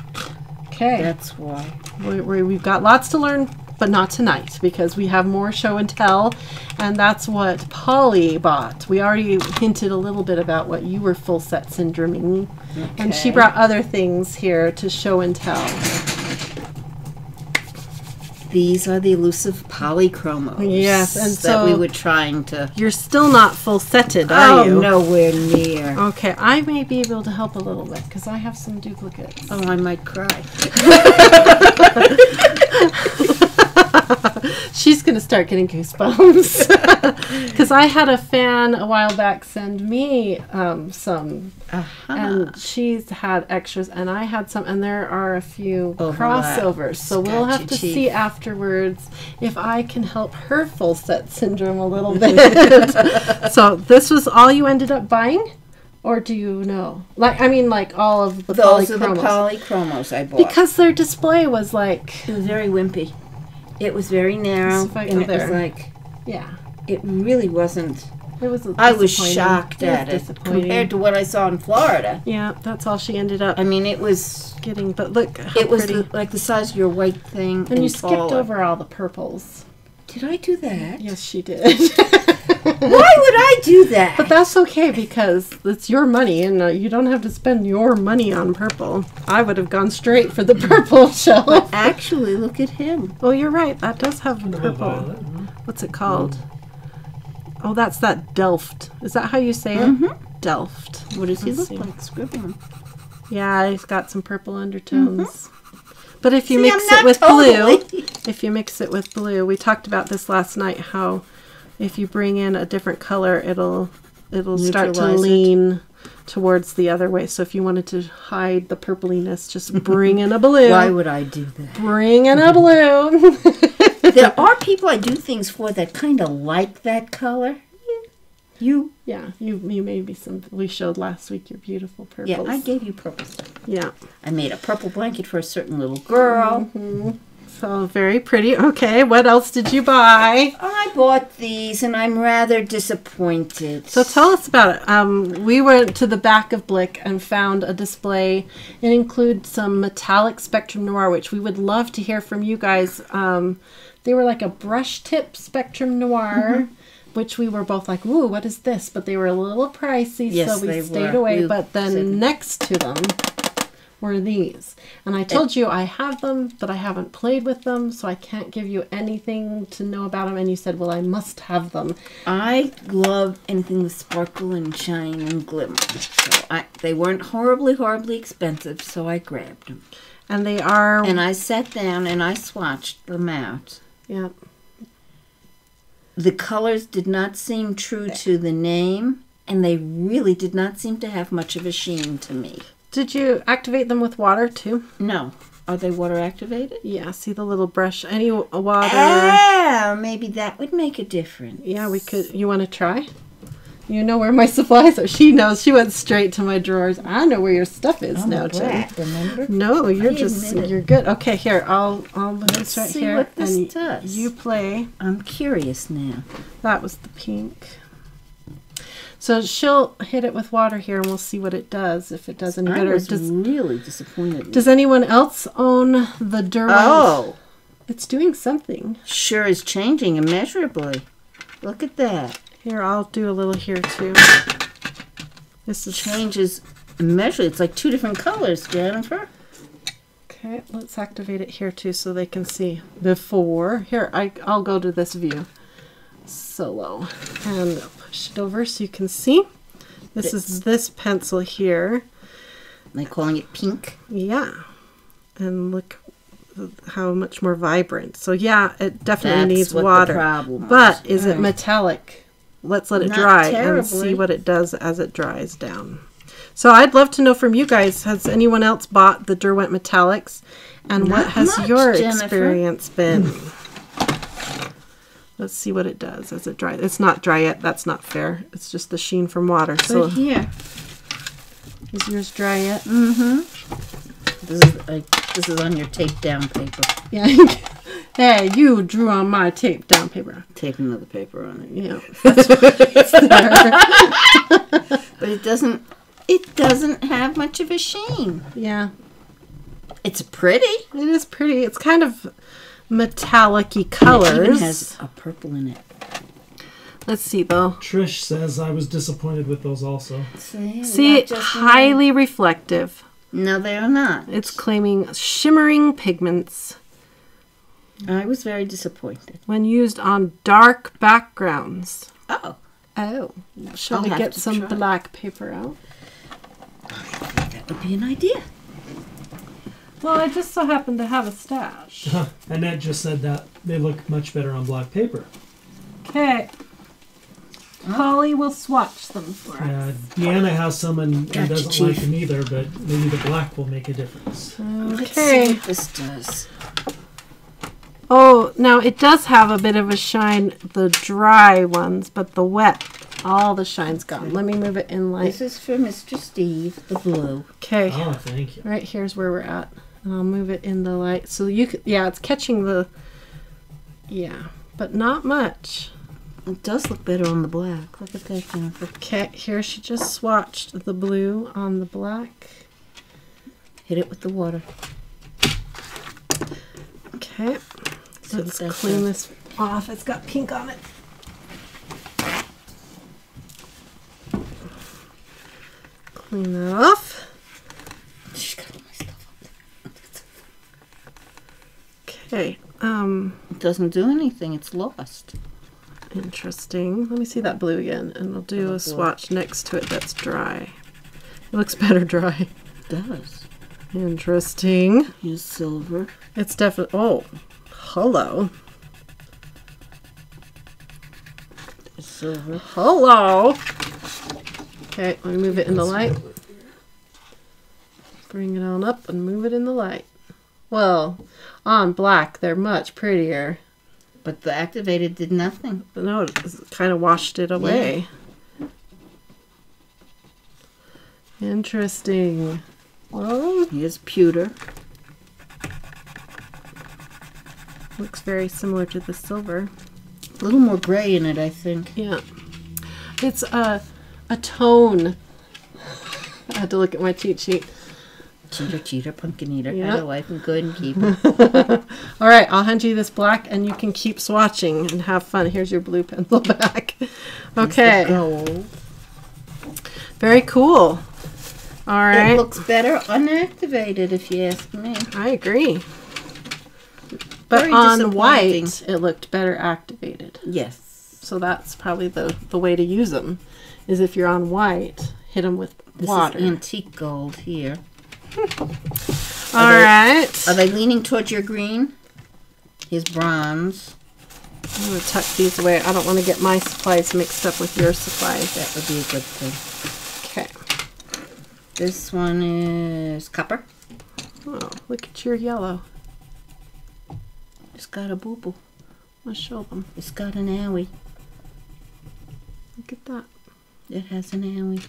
Okay. That's why. we, we, we've got lots to learn, but not tonight because we have more show and tell, and that's what Polly bought. We already hinted a little bit about what you were full set syndroming, and she brought other things here to show and tell. These are the elusive polychromos. Yes, and that we were trying to. You're still not full setted, are Oh, you? nowhere near. Okay, I may be able to help a little bit because I have some duplicates. Oh, I might cry. She's gonna start getting goosebumps because I had a fan a while back send me um, some Uh-huh. and she's had extras and I had some and there are a few Overlap. crossovers so we'll have to Scratchy see afterwards if I can help her full set syndrome a little bit so this was all you ended up buying or do you know like I mean like all of the Those are the polychromos polychromos I bought. because their display was like it was very wimpy. It was very narrow, Let's see if I and it was like yeah it really wasn't. it was I was shocked It was at it compared to what I saw in Florida. yeah that's all she ended up I mean, it was getting but look it was the, like the size of your white thing. and you skipped over all the purples Did I do that? yes she did Why would I do that? But that's okay because it's your money and uh, you don't have to spend your money on purple. I would have gone straight for the purple shelf. Actually, look at him. Oh, you're right. That does have purple. Mm-hmm. what's it called? Oh, that's that Delft. Is that how you say it? Mm-hmm. Delft. What does he Let's look see. like? Scribbling. Yeah, he's got some purple undertones. Mm-hmm. But if you See, mix it with totally- blue, if you mix it with blue, we talked about this last night. How if you bring in a different color, it'll it'll start to Neutralize it. lean towards the other way. So if you wanted to hide the purpliness, just bring in a blue. Why would I do that? Bring in a blue. there are people I do things for that kind of like that color. You? yeah, you you made me some. We showed last week your beautiful purples. Yeah, I gave you purple. Stuff. Yeah. I made a purple blanket for a certain little girl. Mm-hmm. So very pretty. Okay, what else did you buy? I bought these and I'm rather disappointed. So tell us about it. Um, we went to the back of Blick and found a display. It includes some metallic Spectrum Noir, which we would love to hear from you guys. Um, they were like a brush tip Spectrum Noir, which we were both like, "Ooh, what is this?" But they were a little pricey, Yes, so we stayed were. away. We but then next to them were these, and I told you I have them, but I haven't played with them, so I can't give you anything to know about them. And you said, "Well, I must have them." I love anything with sparkle and shine and glimmer. So I, they weren't horribly, horribly expensive, so I grabbed them. And they are And I sat down and I swatched them out. Yeah. The colors did not seem true to the name, and they really did not seem to have much of a sheen to me. Did you activate them with water too? No. Are they water activated? Yeah. See the little brush. Any water? Ah, maybe that would make a difference. Yeah, we could. You want to try? You know where my supplies are. She knows. She went straight to my drawers. I know where your stuff is I'm now, Jen. remember? No, you're I just you're good. Okay, here I'll I'll this Let's right see here, what this and does. you play. I'm curious now. That was the pink. So she'll hit it with water here, and we'll see what it does. If it does any I good, or was does really disappointed. does anyone else own the Derwent? oh, it's doing something. sure is changing immeasurably. Look at that. Here, I'll do a little here too. This is Changes immeasurably. It's like two different colors, Jennifer. okay. Let's activate it here too, so they can see before. Here, I I'll go to this view, solo, and it over so you can see. This is this pencil here. They're calling it pink. Yeah, and look how much more vibrant. So yeah, it definitely That's needs what the water. problem but was. is it metallic? Let's let it Not dry and see what it does as it dries down. So I'd love to know from you guys: Has anyone else bought the Derwent Metallics, and what has much, your Jennifer. experience been? Let's see what it does as it dries. It's not dry yet. That's not fair. It's just the sheen from water. So Right here. is yours dry yet? Mm-hmm. This is like this is on your tape down paper. Yeah. hey, you drew on my tape down paper. Tape another paper on it. Yeah. But it doesn't it doesn't have much of a sheen. Yeah. It's pretty. It is pretty. It's kind of metallic-y It even has a purple in it. Let's see though. Trish says I was disappointed with those also. See, See, not just highly reflective. No, they are not. It's claiming shimmering pigments I was very disappointed. when used on dark backgrounds. Oh, Oh, shall I'll we get some try. black paper out? that would be an idea. Well, I just so happen to have a stash. Annette just said that they look much better on black paper. Okay. Holly will swatch them for us. Uh, Deanna has some and, and Gotcha, doesn't like Chief. them either, but maybe the black will make a difference. Let's see Okay. what this does. Oh, now it does have a bit of a shine, the dry ones, but the wet, all the shine's gone. Let me move it in light. This is for Mr. Steve, the blue. Okay, Oh, thank you. right here's where we're at. And I'll move it in the light. So you could, yeah, it's catching the, yeah, but not much. It does look better on the black. Look at that, Jennifer. Okay, here she just swatched the blue on the black. Hit it with the water. Okay, so let's clean this off. It's got pink on it. Clean that off. She's got all my stuff up Okay. Um. It doesn't do anything. It's lost. Interesting. Let me see that blue again, and I'll do a swatch next to it that's dry. It looks better dry. does. Interesting. Here's silver. It's definitely. Oh, hello. Silver. Hello. Okay, let me move it in the light. Bring it on up and move it in the light. Well, on black, they're much prettier. But the activated did nothing. But no, it kind of washed it away. Interesting. Well, Here's pewter. looks very similar to the silver. A little more gray in it, I think. Yeah. It's a, a tone. I had to look at my cheat sheet. Cheater, cheater, pumpkin eater. Had a wife and good and keep. All right, I'll hand you this black and you can keep swatching and have fun. Here's your blue pencil back. Okay, Gold. very cool. All right. It looks better unactivated, if you ask me. I agree. But Very on white, it looked better activated. Yes. So that's probably the, the way to use them, is if you're on white, hit them with This water. is antique gold here. All they- right. Are they leaning towards your green? Here's bronze. I'm going to tuck these away. I don't want to get my supplies mixed up with your supplies. That would be a good thing. Okay. This one is copper. Oh, look at your yellow. It's got a boo boo. Let's show them. It's got an owie. Look at that. It has an owie.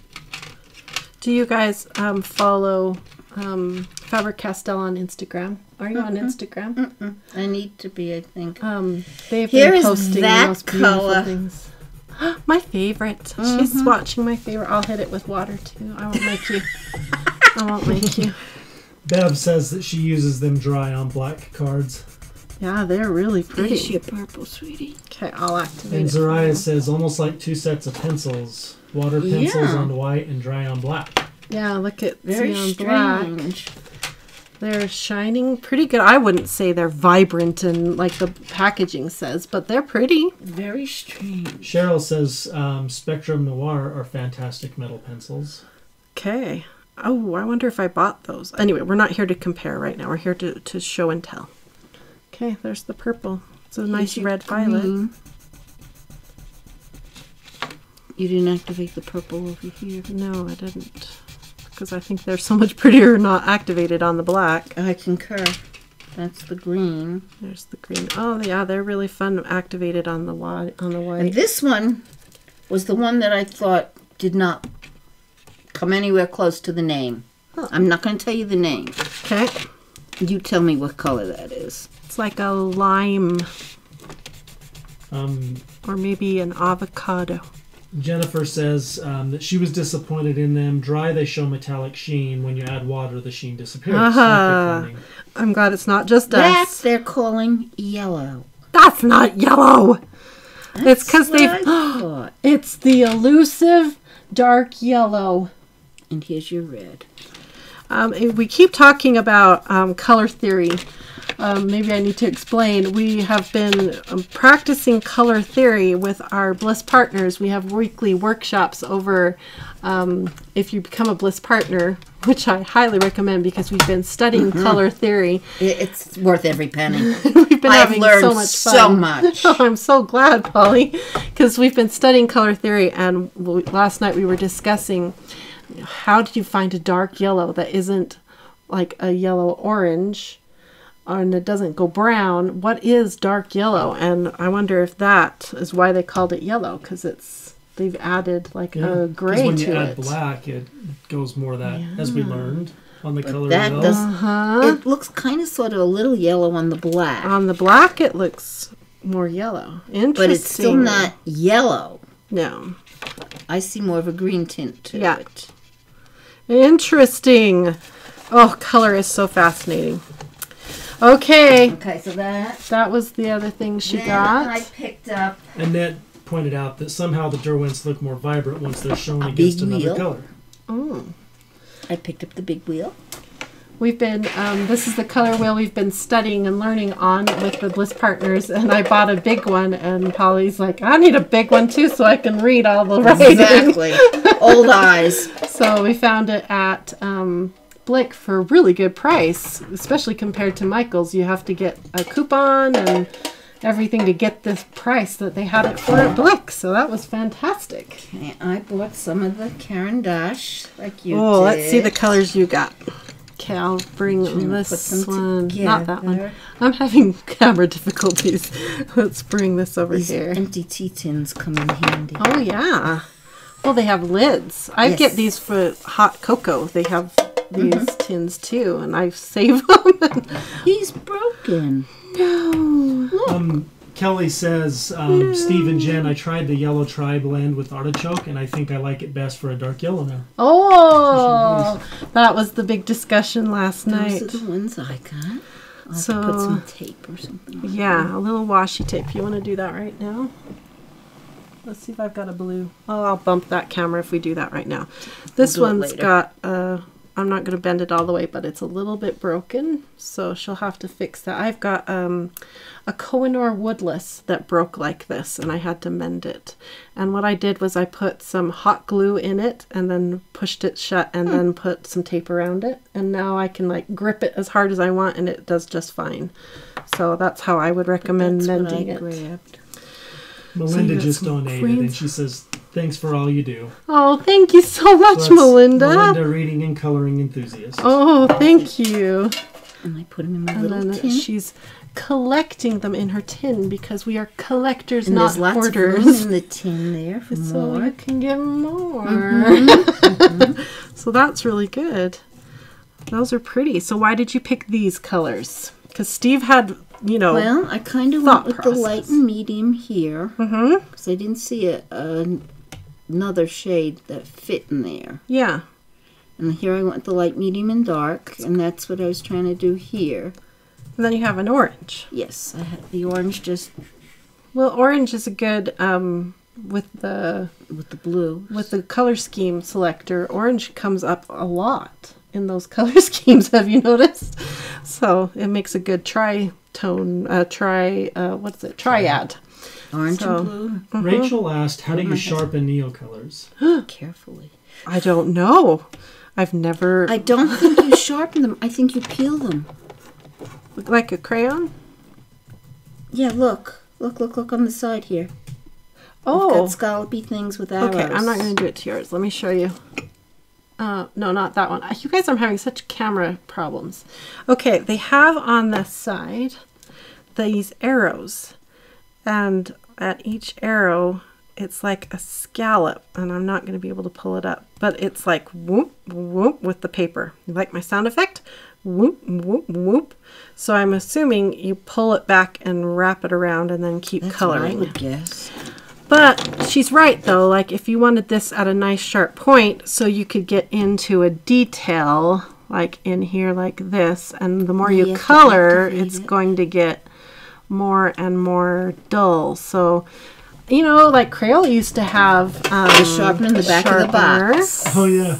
Do you guys um, follow um, Faber Castell on Instagram? Are you on Instagram? Mm-mm. I need to be, I think. Um, they've Here been is posting that the most beautiful color. things. my favorite. She's watching my favorite. I'll hit it with water too. I won't make you. I won't make you. Bev says that she uses them dry on black cards. Yeah, they're really There's pretty. your purple, sweetie. Okay, I'll activate And it. for Zariah you. says almost like two sets of pencils. Water pencils Yeah. on white and dry on black. Yeah, look at Very see on black. strange. They're shining pretty good. I wouldn't say they're vibrant and like the packaging says, but they're pretty. Very strange. Cheryl says um, Spectrum Noir are fantastic metal pencils. Okay. Oh, I wonder if I bought those. Anyway, we're not here to compare right now. We're here to, to show and tell. Okay, there's the purple. It's a nice Here's red violet. green. You didn't activate the purple over here. No, I didn't. Because I think they're so much prettier not activated on the black. I concur. That's the green. There's the green. Oh yeah, they're really fun activated on the white on the And white. this one was the one that I thought did not come anywhere close to the name. Huh. I'm not going to tell you the name. Okay. You tell me what color that is. It's like a lime Um, or maybe an avocado. Jennifer says um, that she was disappointed in them. Dry, they show metallic sheen. When you add water, the sheen disappears. Uh-huh. I'm glad it's not just That us. they're calling yellow. That's not yellow. It's 'cause That's what they've- I. It's the elusive dark yellow. And here's your red. Um, we keep talking about um, color theory. Um, maybe I need to explain. We have been um, practicing color theory with our Bliss partners. We have weekly workshops over. Um, if you become a Bliss partner, which I highly recommend because we've been studying color theory. It's worth every penny. We've been I've having learned so much so much. Oh, I'm so glad, Polly, because we've been studying color theory, and w- last night we were discussing how do you find a dark yellow that isn't like a yellow orange, and it doesn't go brown. What is dark yellow? And I wonder if that is why they called it yellow, because it's they've added like Yeah. a 'Cause gray when to you add it. black, it goes more that, as we learned on the color that wheel. does- Uh-huh. It looks kind of sort of a little yellow on the black, On the black, it looks more yellow. Interesting. but it's still not yellow. No. I see more of a green tint to Yeah. it. Interesting. Oh, color is so fascinating. Okay, Okay, so that. that was the other thing she then got. I picked up Annette pointed out that somehow the Derwents look more vibrant once they're shown A against big another wheel. color. Oh, I picked up the big wheel. We've been, um, this is the color wheel we've been studying and learning on with the Bliss Partners, and I bought a big one, and Polly's like, I need a big one too so I can read all the writing. Exactly. Old eyes. So we found it at um, Blick for a really good price, especially compared to Michael's. You have to get a coupon and everything to get this price that they had it for at Blick. So that was fantastic. Okay, I bought some of the Caran d'Ache like you Oh, did. let's see the colors you got. Okay, I'll bring Trying to this put them one. Not that one. together. I'm having camera difficulties. Let's bring this over These here. empty tea tins come in handy. Oh yeah. Well, they have lids. I Yes. get these for hot cocoa. They have these Mm-hmm. tins too, and I save them. He's broken. no. Um, Kelly says, um, Steve and Jen, I tried the yellow tri blend with artichoke, and I think I like it best for a dark yellow now. Oh, that was the big discussion last Those night. are the ones I got. I'll have to So- put some tape or something. on Yeah, a little washi tape. You want to do that right now? Let's see if I've got a blue. Oh, I'll bump that camera if we do that right now. This do it one's later. got, uh, I'm not going to bend it all the way, but it's a little bit broken. So she'll have to fix that. I've got um, a Kohinoor woodless that broke like this, and I had to mend it. And what I did was I put some hot glue in it and then pushed it shut and then put some tape around it. And now I can like grip it as hard as I want, and it does just fine. So that's how I would recommend That's mending it. grabbed. Melinda got just donated, creams. and she says, Thanks for all you do. Oh, thank you so much, So that's Melinda. Melinda, reading and coloring enthusiast. Oh, thank you. And I put them in my And little tin. she's collecting them in her tin because we are collectors, and not there's lots of room in the tin there for so more. you can get more. Mm-hmm. so that's really good. Those are pretty. So why did you pick these colors? Because Steve had, you know, Well, I kind of Thought went with the light and medium here hmm because I didn't see a, a, another shade that fit in there. yeah. And here I went the light, medium, and dark, and that's what I was trying to do here. And then you have an orange. Yes, I had the orange just Well, orange is a good um, with the with the blue. with the color scheme selector. Orange comes up a lot in those color schemes. Have you noticed? So it makes a good tri-tone, uh, tri, uh, what's it, triad. Orange So- and blue. Rachel asked, How do you sharpen Neo colors? Carefully. I don't know. I've never I don't think you sharpen them. I think you peel them. like a crayon. Yeah, look. Look, look, look on the side here. Oh, I've got scallopy things with arrows. okay. I'm not going to do it to yours. Let me show you. Uh, no, not that one. You guys, I'm having such camera problems. Okay, they have on the side these arrows, and at each arrow, it's like a scallop, and I'm not going to be able to pull it up, but it's like whoop whoop with the paper. You like my sound effect? Whoop whoop whoop. So I'm assuming you pull it back and wrap it around, and then keep That's coloring. I would guess. But she's right though, like if you wanted this at a nice sharp point so you could get into a detail like in here like this and the more You to color it's it. going to get more and more dull. So you know, like Crayola used to have um, The sharpener in the back of the box. Oh, yeah.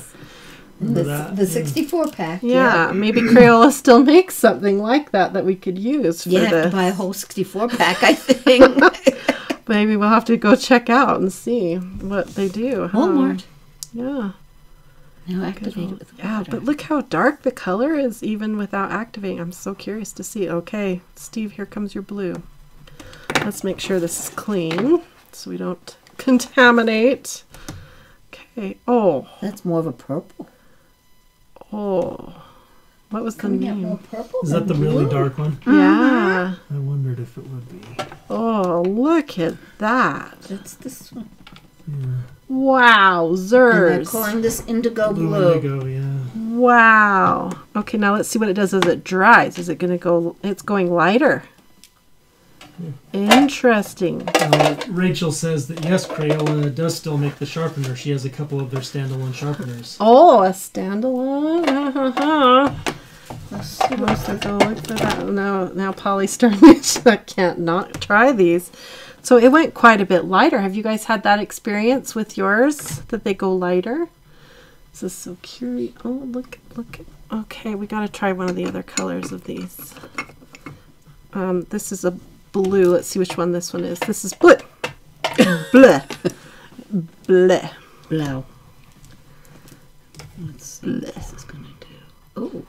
The, that? the 64 pack. Yeah, maybe Crayola still makes something like that that we could use for You have to buy a whole 64 pack, I think. Maybe we'll have to go check out and see what they do. huh? Walmart. Yeah. Now activate it with Yeah, water. but look how dark the color is even without activating. I'm so curious to see. Okay, Steve, here comes your blue. Let's make sure this is clean so we don't contaminate. Okay. Oh, That's more of a purple. oh. What was the Coming more name? purple. Is that the than really dark one? Yeah. Uh-huh. I wondered if it would be. Oh, look at that. That's this one. Wow, And they're calling this indigo Blue blue. indigo, yeah. Wow. Okay, now let's see what it does as it dries. Is it going to go, it's going lighter. Interesting. Uh, Rachel says that yes, Crayola does still make the sharpener. She has a couple of their standalone sharpeners. Oh, a standalone. Let's go look for that. Now, now Polly's starting. I can't not try these. So it went quite a bit lighter. Have you guys had that experience with yours that they go lighter? This is so curious. Oh, look, look. Okay, we gotta try one of the other colors of these. Um, this is a blue. Let's see which one this one is. This is blue. Bleh. Bleh. Blau. Let's see what this is gonna do. Oh,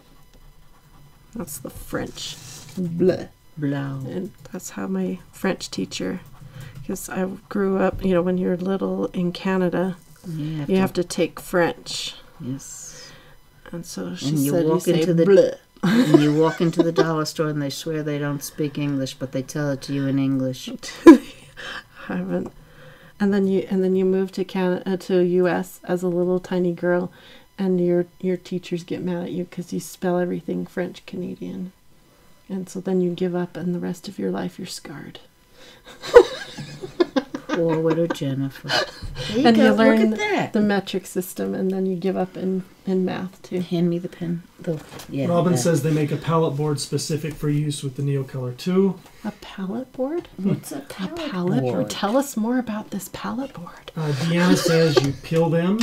That's the French. Bleh. blau. And that's how my French teacher, because I grew up, you know, when you're little in Canada, You have you to, have to take French. yes. And so she And you said, you walk say into the- bleh. and you walk into the dollar store and they swear they don't speak English, but they tell it to you in English. haven't. And then you and then you move to Canada uh, to U.S. as a little tiny girl, and your your teachers get mad at you because you spell everything French Canadian, and so then you give up, and the rest of your life you're scarred. Poor widow Jennifer. There you and go. you learn Look at that. the metric system, and then you give up in in math too. Hand me the pen. The, yeah, Robin that. says they make a palette board specific for use with the Neocolor 2. A palette board. What's a A palette, palette board. board? Tell us more about this palette board. Uh, Deanna says you peel them.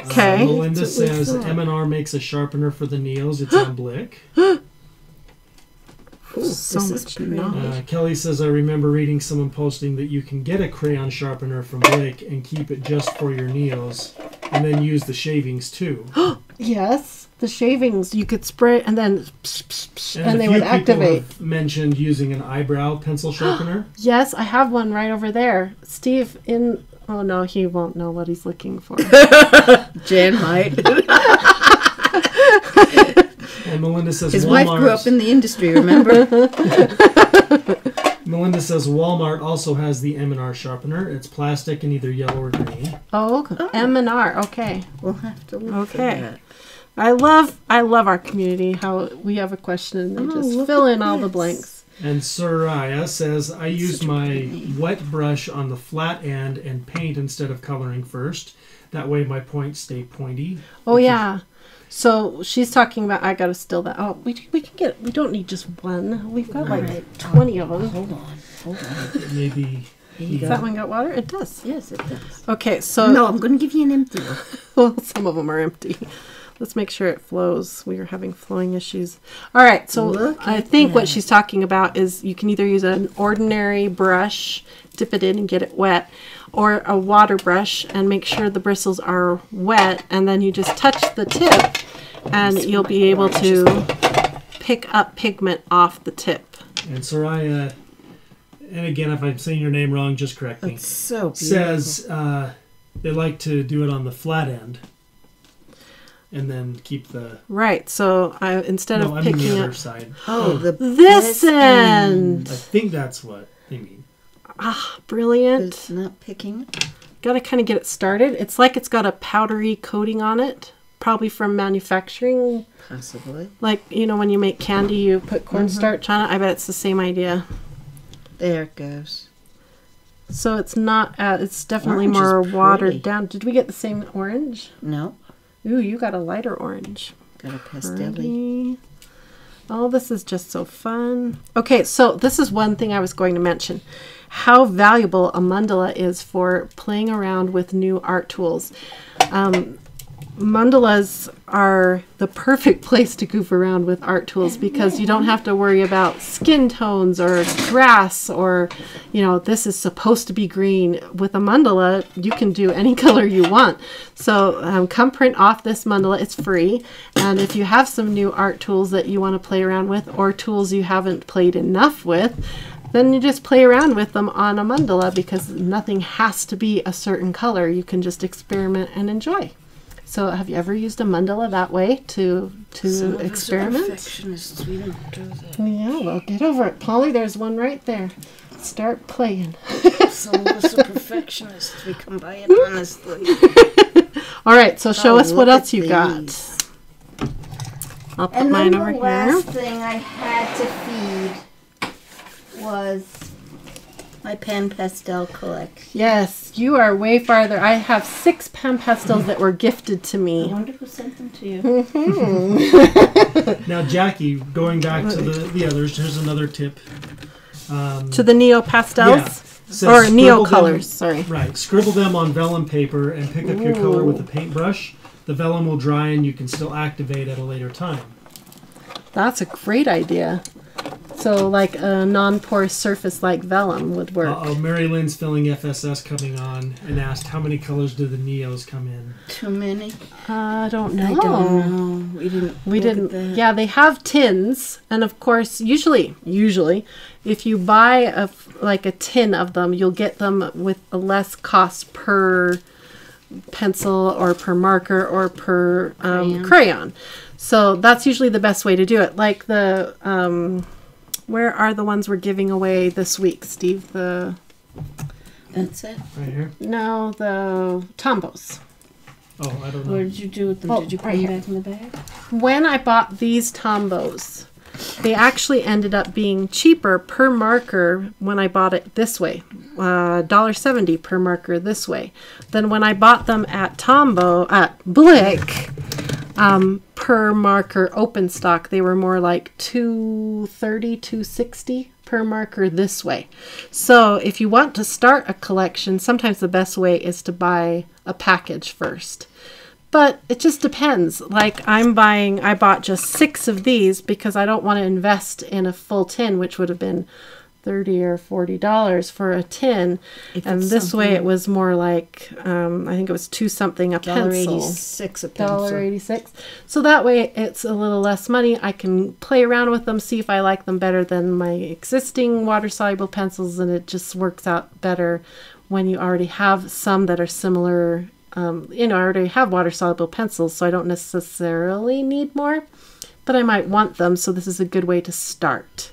Uh, Okay. Melinda That's says. M&R makes a sharpener for the Neos. It's on Blick. Ooh, So much knowledge. Uh, Kelly says I remember reading someone posting that you can get a crayon sharpener from Blick and keep it just for your Neos, and then use the shavings too. Yes, the shavings you could spray, and then psh, psh, psh, and, a they would activate. have mentioned using an eyebrow pencil sharpener. Yes, I have one right over there. Steve in Oh no, he won't know what he's looking for. Jan might. and Melinda says His Walmart. wife grew up in the industry, remember? Melinda says Walmart also has the M&R sharpener. It's plastic and either yellow or green. oh, okay M and R. Okay. we'll have to look for Okay. that. I love I love our community how we have a question and they Oh, just fill at in all the blanks. And Soraya says I use my wet brush on the flat end and paint instead of coloring first. That way my points stay pointy. Oh Which yeah. So she's talking about I gotta steal that. Oh, we we can get. We don't need just one. We've got like Alright. twenty of them. Hold on, hold on. Maybe Here Does that one got water? It does. Yes, it does. Okay, so no, I'm going to give you an empty one. well, some of them are empty. Let's make sure it flows. We are having flowing issues. All right, so Look I at think what she's talking about is you can either use an ordinary brush, dip it in and get it wet, or a water brush and make sure the bristles are wet, and then you just touch the tip, and you'll be able to pick up pigment off the tip. and Soraya and again if I'm saying your name wrong just correct me. It's so beautiful. Says uh, they like to do it on the flat end. And then keep the Right. So I instead no, of I mean picking the up other side. oh, the this end, I think that's what they mean. ah, brilliant. It's not picking. got to kind of get it started. It's like it's got a powdery coating on it, probably from manufacturing. Possibly. Like, you know, when you make candy, you put cornstarch on it. I bet it's the same idea. There it goes. So it's not, uh, it's definitely Orange more watered down. Did we get the same orange? No, Ooh, you got a lighter orange. got a pastel. Oh, this is just so fun. Okay, so this is one thing I was going to mention. How valuable a mandala is for playing around with new art tools. Um, mandalas are the perfect place to goof around with art tools because you don't have to worry about skin tones or grass or, you know, this is supposed to be green. With a mandala, you can do any color you want. So um, come print off this mandala. It's free. And if you have some new art tools that you want to play around with or tools you haven't played enough with, then you just play around with them on a mandala because nothing has to be a certain color. You can just experiment and enjoy. So, have you ever used a mandala that way to to Some of us are experiment? perfectionists. We don't do that. Yeah, well, get over it, Polly. There's one right there. Start playing. Some of us are perfectionists. We come by it honestly. All right, so show Oh, us what else at you got. I'll put And mine then over the here. last thing I had to feed was my pan pastel collection. Yes, you are way farther. I have six pan pastels that were gifted to me. I wonder who sent them to you. Now Jackie, going back to the, the others, here's another tip. Um, To the neo pastels Yeah. says or scribble neo them- colors. Sorry. Right. Scribble them on vellum paper and pick up your color with a paintbrush. The vellum will dry and you can still activate at a later time. That's a great idea. So, like a non porous surface like vellum would work. Uh oh, Mary Lynn's filling FSS coming on and asked how many colors do the Neos come in? Too many? I don't know. I don't know. We didn't. We didn't. Yeah, they have tins, and of course, usually, usually, if you buy a f- like a tin of them, you'll get them with a less cost per pencil or per marker or per um, Crayon. crayon. So that's usually the best way to do it. Like the um, where are the ones we're giving away this week, Steve? The That's it. Right here. no, the Tombows. Oh, I don't know. What know. did you do with them? Oh, did you put right them here. back in the bag? when I bought these Tombows, they actually ended up being cheaper per marker when I bought it this way, uh, $1.70 per marker this way, than when I bought them at Tombow at Blick. Um, per marker open stock, they were more like 230, 260 per marker this way. So if you want to start a collection, sometimes the best way is to buy a package first. But it just depends. Like I'm buying, I bought just six of these because I don't want to invest in a full tin, which would have been thirty or forty dollars for a tin. If and this way, it was more like um, I think it was two something a Dollar pencil. eighty six a pencil. Dollar eighty six. So that way, it's a little less money. I can play around with them, see if I like them better than my existing water soluble pencils, and it just works out better when you already have some that are similar. Um, you know, I already have water soluble pencils, so I don't necessarily need more, but I might want them. So this is a good way to start.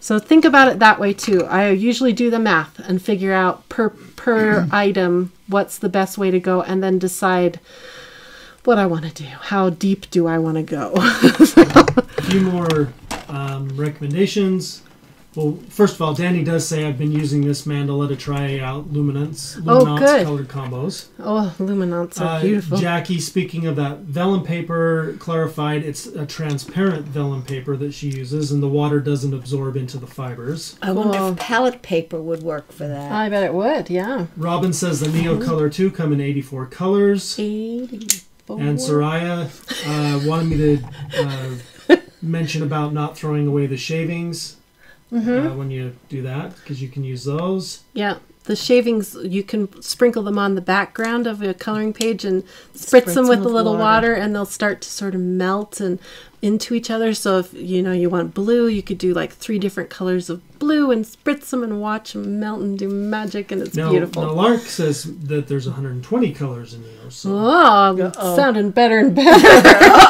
So think about it that way too. I usually do the math and figure out per per item what's the best way to go, and then decide what I want to do. How deep do I want to go? A few more um, recommendations. Well, first of all, Danny does say I've been using this mandala to try out luminance, Oh, luminance good. colored combos. oh, luminance are Uh, beautiful. Jackie, speaking of that vellum paper, clarified it's a transparent vellum paper that she uses, and the water doesn't absorb into the fibers. I wonder Cool. if palette paper would work for that. I bet it would. Yeah. Robin says the Neo Color 2 come in 84 colors. Eighty-four. And Soraya uh, wanted me to uh, mention about not throwing away the shavings uh, when you do that, because you can use those. Yeah. The shavings, you can sprinkle them on the background of a coloring page and spritz, Spritz them them with a little water. water. and they'll start to sort of melt and into each other. So if you know you want blue, you could do like three different colors of blue and spritz them and watch them melt and do magic and it's Now, beautiful. now Lark says that there's 120 colors in Neo, so Oh, Uh-oh. sounding better and better.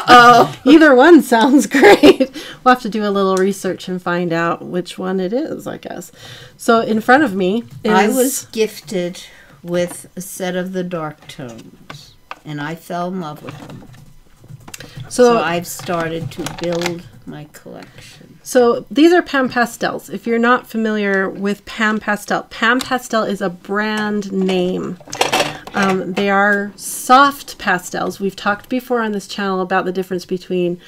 oh, Either one sounds great. We'll have to do a little research and find out which one it is, I guess. So in front of me is I was gifted with a set of the dark tones, and I fell in love with them. So So I've started to build my collection. So these are Pan Pastels. If you're not familiar with Pan Pastel, Pan Pastel is a brand name. Um, they are soft pastels. We've talked before on this channel about the difference between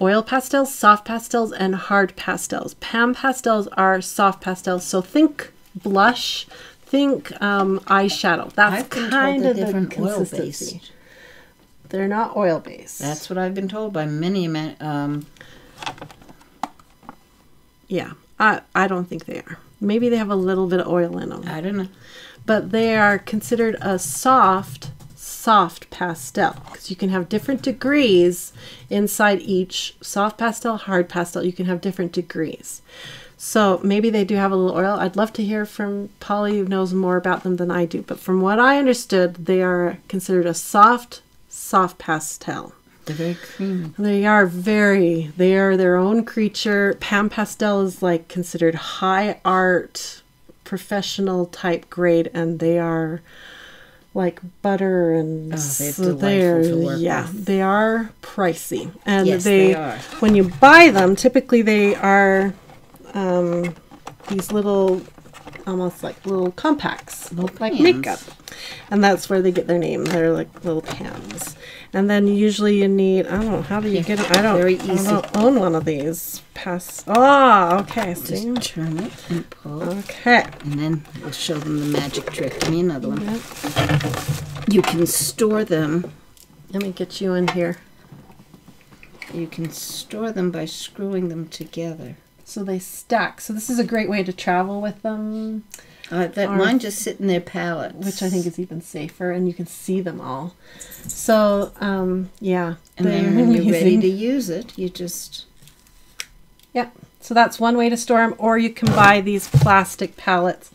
oil pastels, soft pastels, and hard pastels. Pan Pastels are soft pastels. So think blush, think um, eyeshadow. That's kind of the different consistency. based. They're not oil based. That's what I've been told by many men. Um, yeah. I, I don't think they are. Maybe they have a little bit of oil in them. I don't know. but they are considered a soft soft pastel because you can have different degrees inside each soft pastel hard pastel you can have different degrees so maybe they do have a little oil i'd love to hear from polly who knows more about them than i do but from what i understood they are considered a soft soft pastel They're very creamy. they are very, they are their own creature. Pan Pastel is like considered high art, professional type grade, and they are like butter and Oh, they're so they're- to work yeah, with. they are pricey, and Yes, they, they when you buy them, typically they are um, these little, almost like little compacts, Little like pans. makeup and that's where they get their name. They're like little pans. And then usually you need I don't know how do you get it? I don't. Very I don't own one of these. Pass. Oh, okay. See. Just turn it and pull, Okay. and then we'll show them the magic trick. Give me another one. Yep. You can store them Let me get you in here. You can store them by screwing them together. So they stack. So this is a great way to travel with them, Uh, that Or- mine just sit in their pallets, which I think is even safer, and you can see them all. So um, yeah, And then when you're ready to use it, you just Yeah. So that's one way to store them, or you can buy these plastic pallets,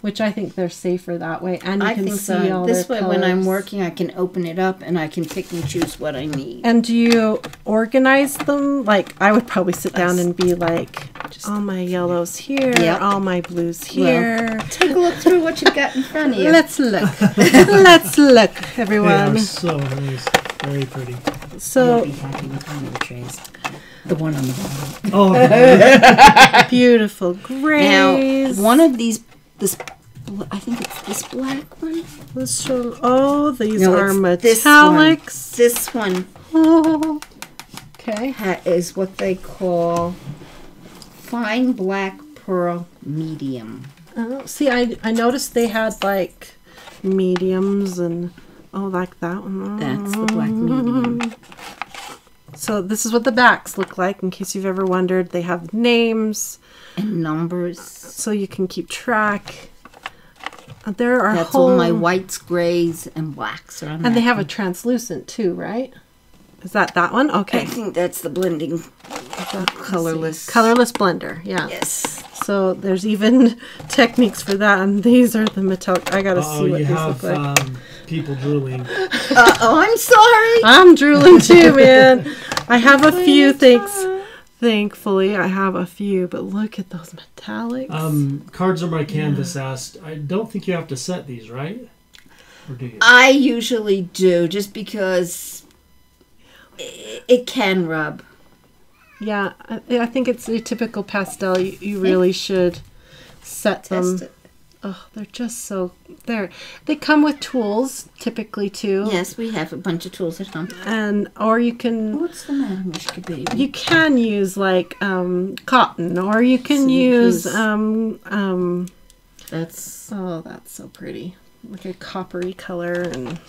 which I think they're safer that way, and you I can think see so. all This way, their when I'm working, I can open it up and I can pick and choose what I need. And do you organize them? Like I would probably sit down and be like, all my yellows here, Yep. all my blues here. Take a look through what you've got in front of you. Let's look. Let's look, They are everyone. so nice. Very pretty. So be happy with one of the one on the bottom. Oh, beautiful Now, one of these, this, I think it's this black one. Let's show- oh, these No, are it's this one. metallics. This one Oh. Okay. ha- is what they call fine black pearl medium. Oh, see, I I noticed they had like mediums and oh, like that one. That's the black medium. Mm. So this is what the backs look like. In case you've ever wondered, they have names, And numbers. so you can keep track. Uh, There are That's whole, all my whites, grays, and blacks are on and that they have a translucent too, right? Is that that one? Okay. I think that's the blending colorless. Colorless blender. Yeah. Yes. So there's even techniques for that, and these are the metallic. I gotta oh, see what you these have look like. um, people drooling. Uh, oh, I'm sorry. I'm drooling too, man. I have a few things. Thankfully, I have a few, but look at those metallics. Um, cards on my canvas asked. I don't think you have to set these, right? Or do you? I usually do, just because it, it can rub. yeah, I, I think it's a typical pastel. You, you really should set them. Oh, they're just so there. They come with tools typically too. Yes, we have a bunch of tools at home. And or you can What's the matter, baby? you can use like um, cotton or you can So use use- um um That's Oh, that's so pretty. Like a coppery color and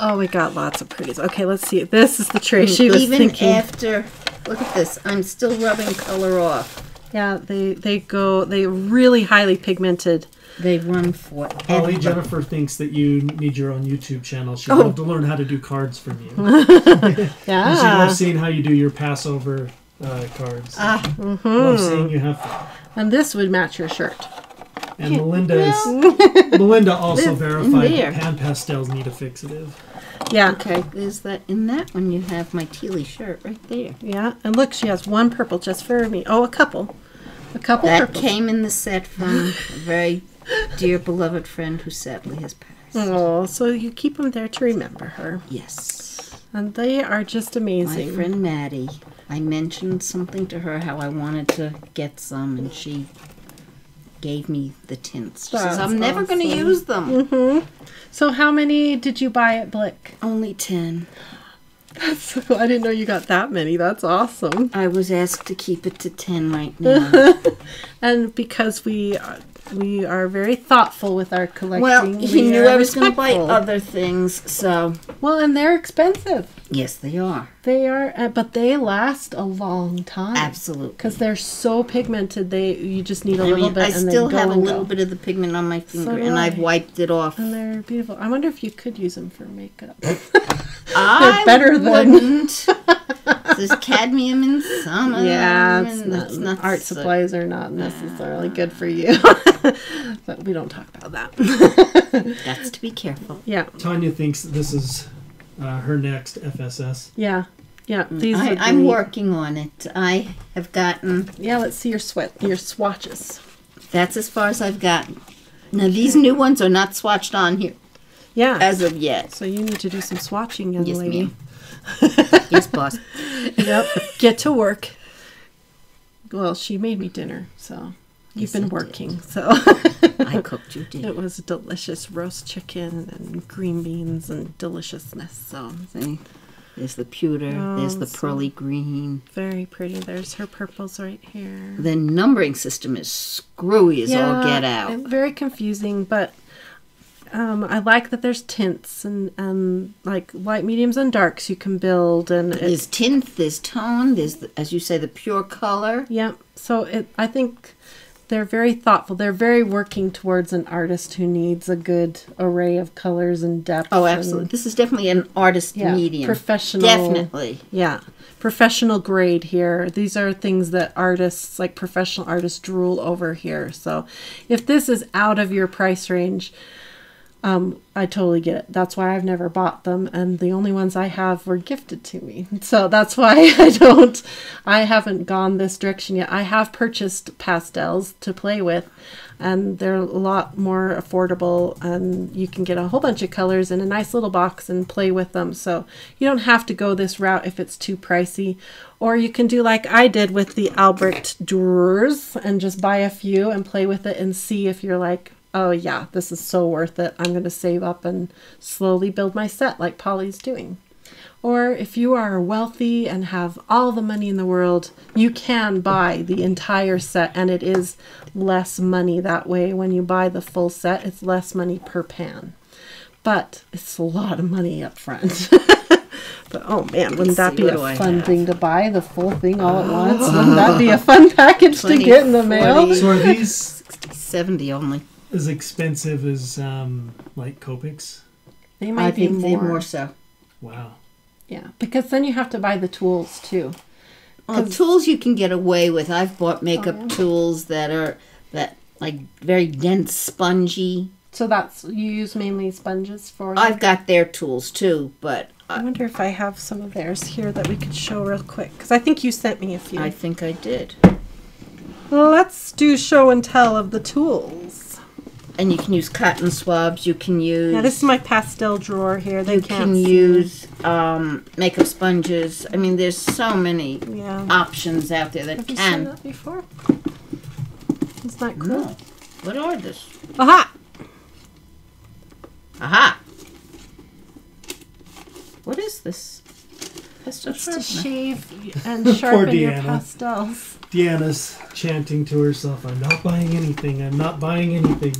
Oh, we got lots of pretties. Okay, let's see. This is the tray she was even thinking. after. Look at this. I'm still rubbing color off. Yeah, they they go they really highly pigmented. They run for Holly Jennifer thinks that you need your own YouTube channel. She'd Oh. love to learn how to do cards from you. She Yeah. loves seeing how you do your Passover uh, cards. Ah, mm -hmm. Love seeing you have fun. And this would match your shirt. And Melinda is, Melinda also Live in verified there. that pan pastels need a fixative. Yeah. okay. Is that. In that one, you have my tealy shirt right there. Yeah. And look, she has one purple just for me. Oh, a couple. A couple That purples. came in the set from a very dear beloved friend who sadly has passed. Oh, so you keep them there to remember her. Yes. And they are just amazing. My friend Maddie. I mentioned something to her how I wanted to get some, and she gave me the tints. She says, I'm never going to use them. Mm -hmm. So how many did you buy at Blick? Only 10. So I didn't know you got that many. That's awesome. I was asked to keep it to 10 right now. And because we are, we are very thoughtful with our collecting. well, he we knew I was going to buy other things, so. Well, and they're expensive. Yes, they are. They are, uh, but they last a long time. Absolutely. Because they're so pigmented, they you just need a I little mean, bit I and still then go have a little go. bit of the pigment on my finger, do and I. I've wiped it off. And they're beautiful. I wonder if you could use them for makeup. I better than- wouldn't. There's cadmium in some of yeah, them, it's and not, not art so- supplies are not necessarily good for you. but we don't talk about that. That's to be careful. yeah, Tanya thinks this is uh, her next FSS. yeah, yeah. These I, I'm be- working on it. I have gotten. Yeah, let's see your sweat, your swatches. That's as far as I've gotten. Now these new ones are not swatched on here Yeah. as of yet. so you need to do some swatching, young Yes, lady. yes, boss. Yep. Get to work. Well, she made me dinner, so you've been working. So I cooked you, did. it was delicious roast chicken and green beans and deliciousness. So See, there's the pewter. there's Oh, the so- pearly green. very pretty. There's her purples right here. The numbering system is screwy as all get out. very confusing, but Um, I like that there's tints and, and like light, mediums, and darks you can build, and There's tint, there's tone, there's, the, as you say, the pure color. yeah. So it, I think they're very thoughtful. They're very working towards an artist who needs a good array of colors and depth. Oh, absolutely. This is definitely an artist Yeah, medium. professional. Definitely. Yeah, professional grade here. These are things that artists, like professional artists, drool over here. So, if this is out of your price range, um, I totally get it. That's why I've never bought them, and the only ones I have were gifted to me. So that's why I don't. I haven't gone this direction yet. I have purchased pastels to play with, and they're a lot more affordable, and you can get a whole bunch of colors in a nice little box and play with them. So you don't have to go this route if it's too pricey, or you can do like I did with the Albrecht Dürers and just buy a few and play with it and see if you're like, oh yeah, this is so worth it. I'm going to save up and slowly build my set like Polly's doing. Or if you are wealthy and have all the money in the world, you can buy the entire set and it is less money that way. When you buy the full set, it's less money per pan. But it's a lot of money up front. but oh man, wouldn't that see, be what a fun have? thing to buy? The full thing all at once? Wouldn't that be a fun package to get in the mail? So are these 70 only. As expensive as um, like Copics? They I might be think more. more so. Wow. Yeah, because then you have to buy the tools too. Well, 'Cause- tools you can get away with. I've bought makeup Oh, yeah. tools that are that like very dense, spongy. So that's you use mainly sponges for. I've got their tools too, but I I, wonder if I have some of theirs here that we could show real quick because I think you sent me a few. I think I did. Let's do show and tell of the tools. And you can use cotton swabs. You can use. Yeah, this is my pastel drawer here. They you can't can see. use um, makeup sponges. I mean, there's so many Yeah. options out there that Have you seen can. that before? Isn't that cool? No. What are this? Aha! Aha! What is this? Pastel It's to sharpener. shave and sharpen your Deanna. pastels. Deanna's chanting to herself, I'm not buying anything, I'm not buying anything.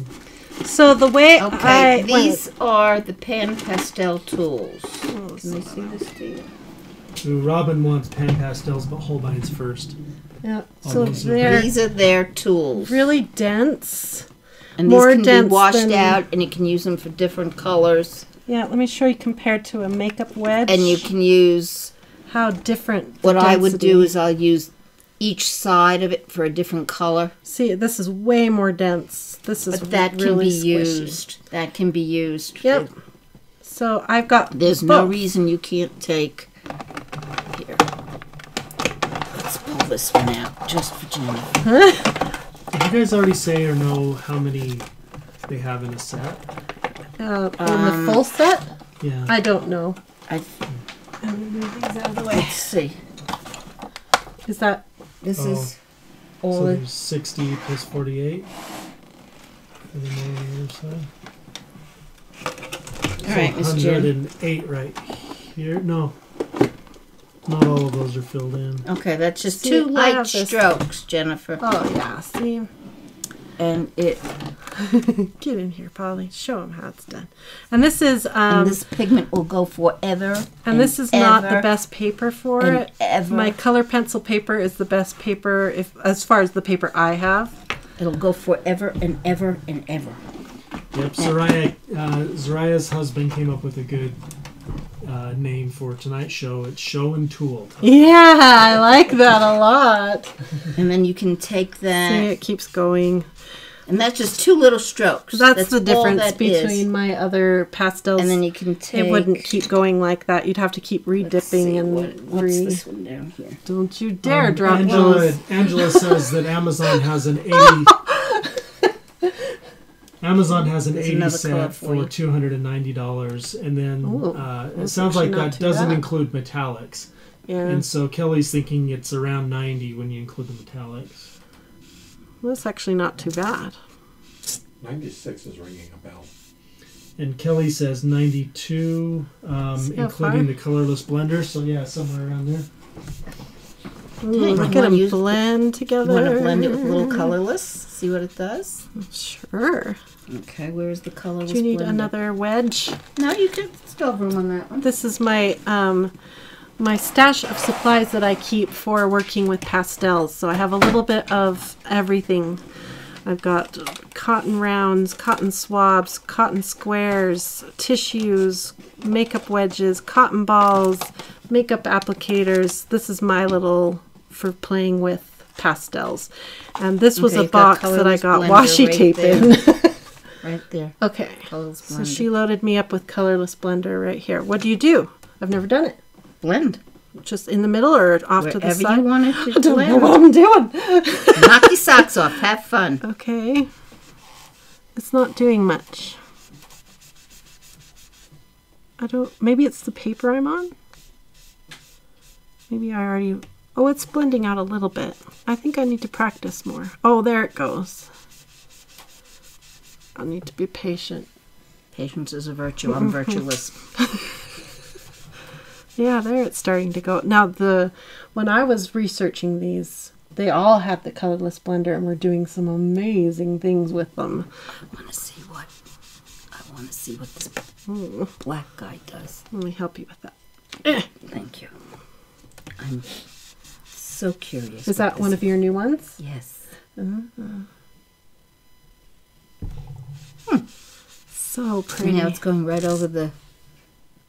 So the way Okay, I these are the pan pastel tools. went, Can we see this to you? Ooh, Robin wants pan pastels, but Holbein's first. yeah. So Almost they're These are their tools. really dense. And more these can dense be washed than- out and you can use them for different colors. Yeah, let me show you compared to a makeup wedge. And you can use how different. the what I would do is I'll use each side of it for a different color. see this is way more dense. This is But that can be squishy. used. That can be used. Yep. So I've got There's no reason you can't take. Here. Let's pull this one out just for Jenna. Did you guys already say or know how many they have in a set? uh, in Um, the full set. Yeah. I don't know. I, I'm gonna move these out of the way. let's see. Is that This Oh. is so all it. there's 60 plus 48. And then on the other side. All right, Miss Jen. 108 right here. No. Not all of those are filled in. Okay, that's just See, two light strokes, Jennifer. Oh yeah. See, And it get in here, Polly. Show them how it's done. And this is um, and this pigment will go forever. and this is not the best paper for and it. ever. My color pencil paper is the best paper if as far as the paper I have. It'll go forever and ever and ever. Yep. Zariah, uh, Zariah's husband came up with a good uh, name for tonight's show. It's Show and Tool. Yeah, I like that a lot. And then you can take that. See, that, it keeps going. And that's just two little strokes. That's, the difference that is. between my other pastels. And then you can take. it wouldn't keep going like that. You'd have to keep let's re-dipping and what, what's re. this one down here? Don't you dare Um, drop Angela, those. Angela says that Amazon has an 80. Amazon has an There's 80 set for for $290, and then Ooh, uh, it sounds like that doesn't bad. include metallics. Yeah, And so Kelly's thinking it's around 90 when you include the metallics. That's actually not too bad. 96 is ringing a bell. And Kelly says 92, um, See including far? the colorless blender. So yeah, somewhere around there. Ooh, look you at them wanna blend together. You want to blend it with a little colorless? See what it does? Sure. Okay, where's the colorless? Do you need blender? another wedge? No, you can still have room on that one. This is my um, my stash of supplies that I keep for working with pastels. So I have a little bit of everything. I've got cotton rounds, cotton swabs, cotton squares, tissues, makeup wedges, cotton balls, makeup applicators. This is my little for playing with pastels. And this was Okay, a box that I got washi right tape there. in. Right there. okay. So she loaded me up with colorless blender right here. What do you do? I've never done it. Blend. Just in the middle or off to the Wherever side? you want it to I don't know blend. what I'm doing. Knock your socks off. Have fun. Okay. It's not doing much. I don't. Maybe it's the paper I'm on. Maybe I already. Oh, it's blending out a little bit. I think I need to practice more. Oh, there it goes. I need to be patient. Patience is a virtue. I'm virtueless. Yeah, there it's starting to go. Now the when I was researching these, they all had the colorless blender and were doing some amazing things with them. I want to see what. I want to see what this Ooh, black guy does. let me help you with that. Thank you. I'm so curious. Is that one of your new ones? Yes. Ah. Hmm. So pretty. Now it's going right over the,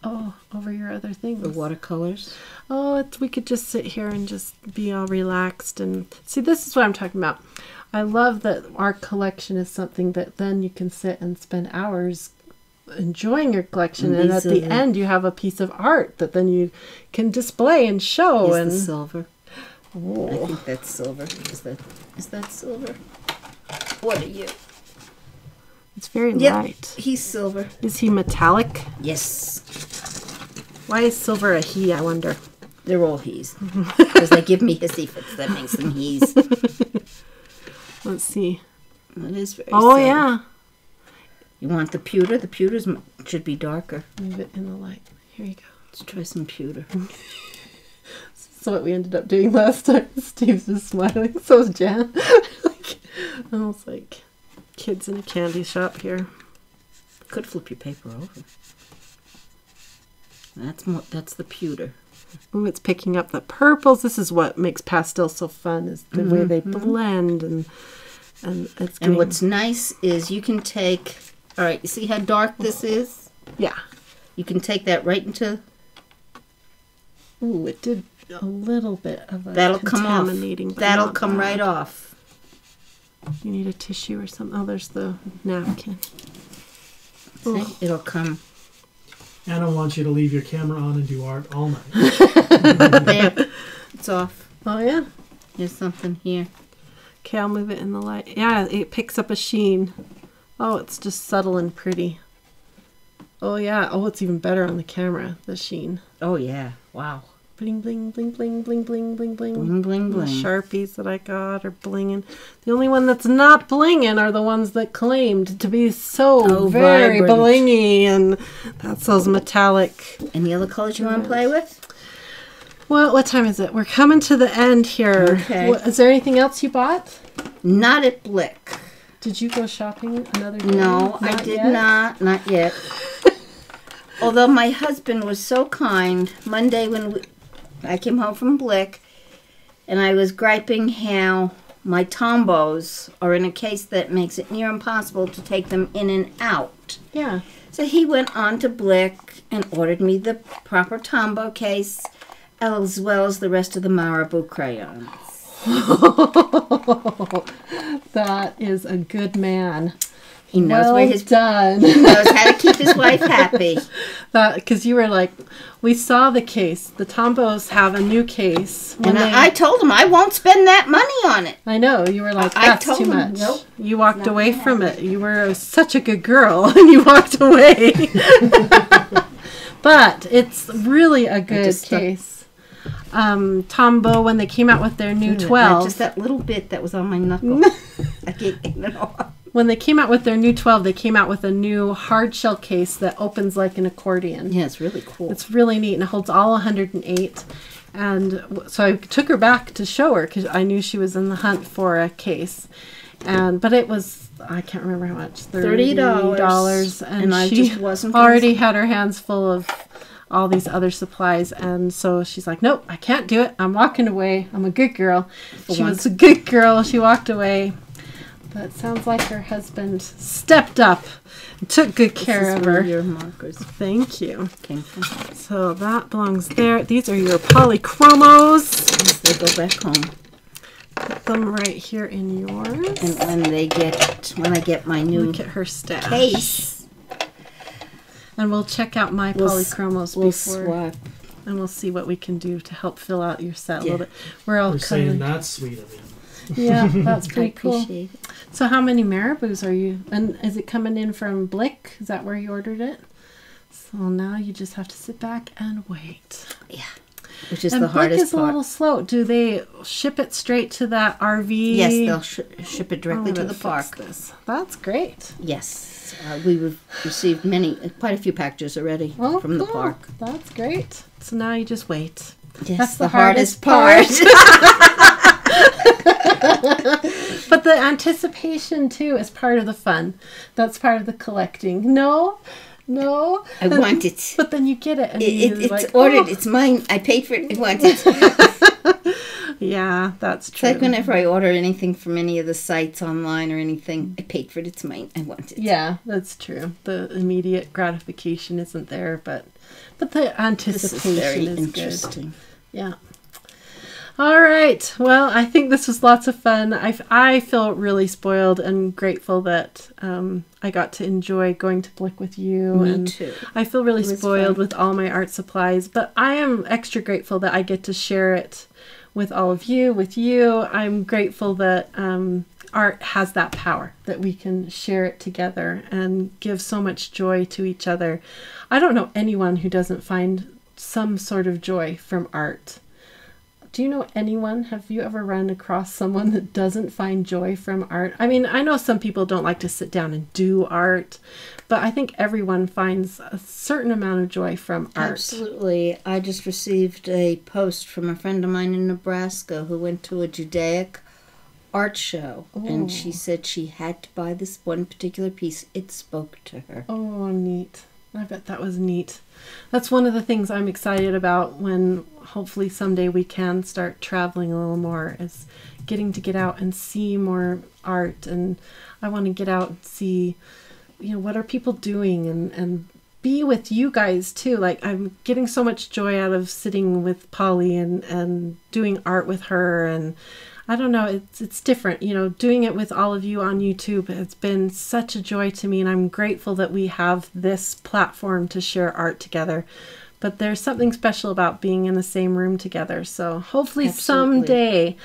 oh, over your other things. the watercolors. Oh, it's, we could just sit here and just be all relaxed and see. This is what I'm talking about. I love that our collection is something that then you can sit and spend hours enjoying your collection, And and at the end you have a piece of art that then you can display and show. Is and the silver? I Oh, think that's silver. Is that is that silver? What are you? It's very Yep. light. He's silver. Is he metallic? Yes. Why is silver a he? I wonder. They're all he's. Because they give me hissy fits. That makes them he's. Let's see. That is very Oh silly. yeah. You want the pewter? The pewters m- should be darker. Move it in the light. Here you go. Let's try some pewter. So what we ended up doing last time. Steve's just smiling. So is Jan. like, I was like, kids in a candy shop here. Could flip your paper over. That's more. That's the pewter. Ooh, it's picking up the purples. This is what makes pastel so fun is the way they mm-hmm. blend and and it's And what's nice is you can take. All right, you see how dark this is? yeah. You can take that right into. Ooh, it did a little bit of a That'll come off. That'll come right off. You need a tissue or something. Oh, there's the napkin. See? It'll come. Anna don't you to leave your camera on and do art all night. There. It's off. Oh yeah. There's something here. Okay, I'll move it in the light. Yeah, it picks up a sheen. Oh, it's just subtle and pretty. Oh yeah. Oh, it's even better on the camera. The sheen. Oh yeah! Wow. Bling bling bling bling bling bling bling bling. Bling bling The sharpies that I got are blinging. The only one that's not blinging are the ones that claimed to be so Oh, very vibrant. blingy, and that's those metallic. Any other colors you want to play with? Well, what time is it? We're coming to the end here. Okay. What, is there anything else you bought? Not at Blick. Did you go shopping another day? No, I did yet? not. Not yet. Although my husband was so kind, Monday when we, I came home from Blick, and I was griping how my tombows are in a case that makes it near impossible to take them in and out. Yeah. So he went on to Blick and ordered me the proper tombow case, as well as the rest of the Marabu crayons. That is a good man. He knows well where his done. he knows how to keep his wife happy. because you were like, we saw the case. The Tombows have a new case. when And they- I, I told him I won't spend that money on it. I know you were like, I- I that's told too him, much. nope, you walked away from it. You were such a good girl, and you walked away. but it's really a good case. Um, Tombow when they came out with their new That- twelve. Just that little bit that was on my knuckle. I can't get it off. When they came out with their new 12, they came out with a new hard shell case that opens like an accordion. Yeah, it's really cool. It's really neat and it holds all 108. And so I took her back to show her because I knew she was in the hunt for a case. And but it was I can't remember how much $30, dollars, and, and she just wasn't gonna already had her hands full of all these other supplies, and so she's like, "Nope, I can't do it. I'm walking away. I'm a good girl." she once. was a good girl. She walked away. But it sounds like her husband stepped up, and took good care This is of where her. your markers Thank you. came from. So that belongs there. These are your polychromos. As they go back home. Put them right here in yours. And when they get, when I get my new Look at her stash. case, And we'll check out my We'll polychromos we'll before, swap. and we'll see what we can do to help fill out your set a little bit. We're all We're kind saying of that's sweet of you. yeah, that's I pretty cool. it. So how many marabus are you? And is it coming in from Blick? Is that where you ordered it? So now you just have to sit back and wait. Yeah. Which is and the Blick hardest is a little slow. Do they ship it straight to that RV? Yes, they'll sh- ship it directly to the park. This. That's great. Yes, uh, we've received many, quite a few packages already Oh, from the park. That's great. So now you just wait. Yes, That's the, the hardest, hardest part. But the anticipation too is part of the fun. That's part of the collecting. No, no. I want it. But then you get it, and It, it, it's like, ordered. "Oh." It's mine. I paid for it. I want it. Yeah, that's true. like whenever I order anything from any of the sites online or anything, I paid for it. It's mine. I want it. yeah, that's true. The immediate gratification isn't there, but but the This anticipation is very is, good. interesting. Yeah. All right. Well, I think this was lots of fun. I, I feel really spoiled and grateful that um, I got to enjoy going to Blick with you. Me and too. I feel really spoiled fun. with all my art supplies, but I am extra grateful that I get to share it with all of you, with you. I'm grateful that um, art has that power, that we can share it together and give so much joy to each other. I don't know anyone who doesn't find some sort of joy from art. Do you know anyone? Have you ever run across someone that doesn't find joy from art? I mean, I know some people don't like to sit down and do art, but I think everyone finds a certain amount of joy from art. Absolutely. I just received a post from a friend of mine in Nebraska who went to a Judaic art show and she said she had to buy this one particular piece. It spoke to her. Oh, neat. I bet that was neat. That's one of the things I'm excited about when hopefully someday we can start traveling a little more is getting to get out and see more art and I want to get out and see you know what are people doing and and be with you guys too. Like I'm getting so much joy out of sitting with Polly and and doing art with her and I don't know, it's it's different. You know, doing it with all of you on YouTube has been such a joy to me and I'm grateful that we have this platform to share art together. But there's something special about being in the same room together. So hopefully Absolutely. someday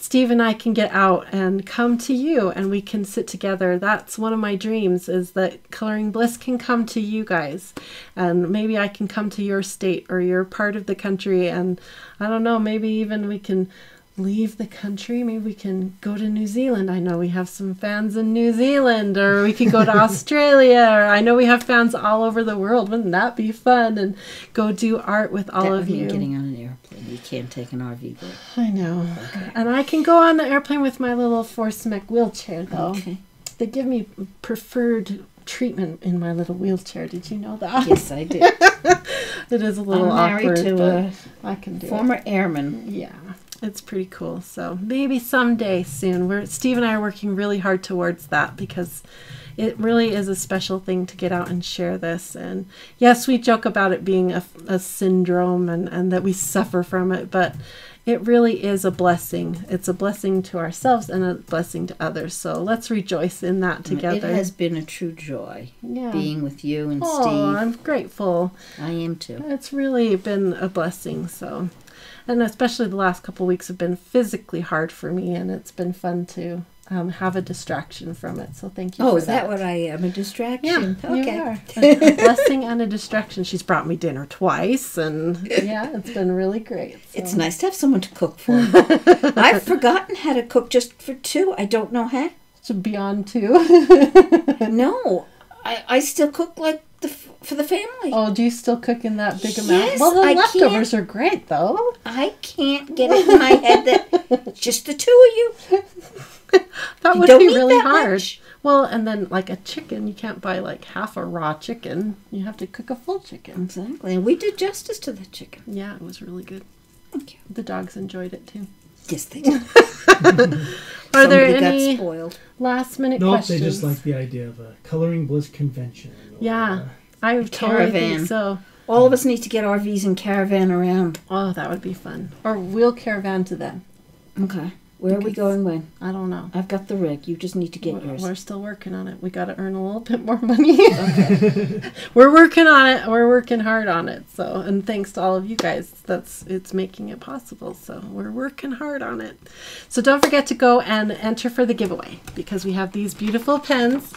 Steve and I can get out and come to you and we can sit together. That's one of my dreams is that Coloring Bliss can come to you guys. And maybe I can come to your state or your part of the country and I don't know, maybe even we can leave the country. Maybe we can go to New Zealand. I know we have some fans in New Zealand or we could go to Australia or I know we have fans all over the world. Wouldn't that be fun and go do art with all that of you? getting on an airplane. You can't take an RV there. I know. okay. And I can go on the airplane with my little Force Mech wheelchair, though. Okay. They give me preferred treatment in my little wheelchair. Did you know that? Yes, I did. it is a little I'm married awkward, to but a I can do it. former airman. Yeah, it's pretty cool. So maybe someday soon. We're Steve and I are working really hard towards that because it really is a special thing to get out and share this. And yes, we joke about it being a, a syndrome and, and that we suffer from it, but it really is a blessing. It's a blessing to ourselves and a blessing to others. So let's rejoice in that together. It has been a true joy yeah. being with you and Oh, Steve. I'm grateful. I am too. It's really been a blessing. So, and especially the last couple weeks have been physically hard for me, and it's been fun to um, have a distraction from it. So thank you. Oh, is that what I am? A Yeah, distraction? okay. you are a, blessing and a distraction. She's brought me dinner twice, and yeah, it's been really great. So. It's nice to have someone to cook for. I've forgotten how to cook just for two. I don't know how. to beyond two. No, I, I still cook like the f- for the family. oh, do you still cook in that big amount? Yes, Well, the I leftovers are great though. I can't get it in my head that just the two of you. That You would don't be really that hard. much. Well, and then like a chicken, you can't buy like half a raw chicken. You have to cook a full chicken. Exactly, and we did justice to the chicken. Yeah, it was really good. Thank you. The dogs enjoyed it too. Yes, they did. Are there any got spoiled? last minute Nope, questions? they just like the idea of a coloring bliss convention. Yeah. I totally think Caravan. so. All of us need to get RVs and caravan around. Oh, that would be fun. Or we'll caravan to them. Okay, where are we going when? I don't know. I've got the rig. You just need to get We're, yours. we're still working on it. We got to earn a little bit more money. we're working on it. We're working hard on it. So, and thanks to all of you guys, that's it's making it possible. So, we're working hard on it. So, don't forget to go and enter for the giveaway because we have these beautiful pens.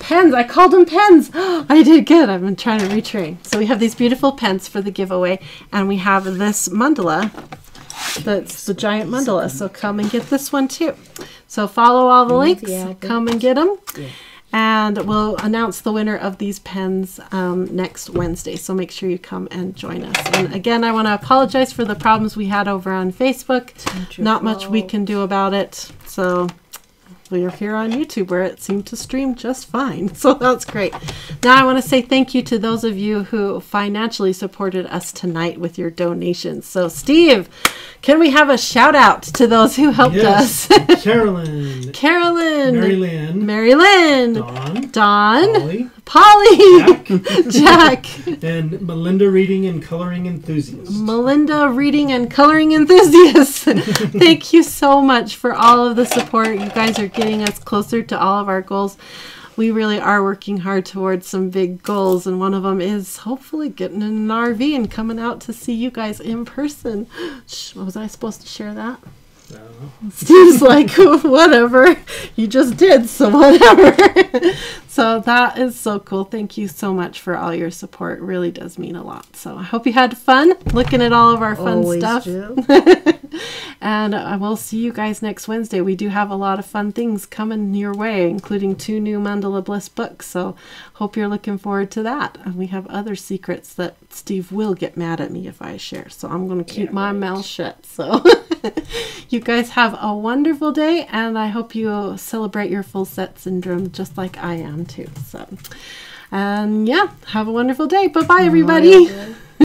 Pens. I called them pens. I did good. I've been trying to retrain. So, we have these beautiful pens for the giveaway, and we have this mandala that's the giant mandala. So come and get this one too. So follow all the the links. Come and get them. And we'll announce the winner of these pens um, next Wednesday. So make sure you come and join us. And again, I want to apologize for the problems we had over on Facebook. not much we can do about it. So we are here on YouTube where it seemed to stream just fine. So that's great. Now I want to say thank you to those of you who financially supported us tonight with your donations. So Steve, can we have a shout out to those who helped Yes. us? Carolyn, Carolyn, Mary Lynn, Mary Lynn, Dawn, Dawn, Polly, Polly, Jack, Jack, and Melinda Reading and Coloring Enthusiast. Melinda, reading and coloring enthusiast. Thank you so much for all of the support. You guys are getting us closer to all of our goals. We really are working hard towards some big goals, and one of them is hopefully getting in an RV and coming out to see you guys in person. Shh, was I supposed to share that? I don't know. Steve's like, whatever. You just did, so whatever. So that is so cool. Thank you so much for all your support. It really does mean a lot. So I hope you had fun looking at all of our fun Always stuff. And I will see you guys next Wednesday. We do have a lot of fun things coming your way, including two new Mandala Bliss books. So hope you're looking forward to that. And we have other secrets that Steve will get mad at me if I share. So I'm going to keep Yeah, my right. mouth shut. So you guys have a wonderful day, and I hope you celebrate your full set syndrome just like I am too. So, and yeah, have a wonderful day. Bye bye, everybody.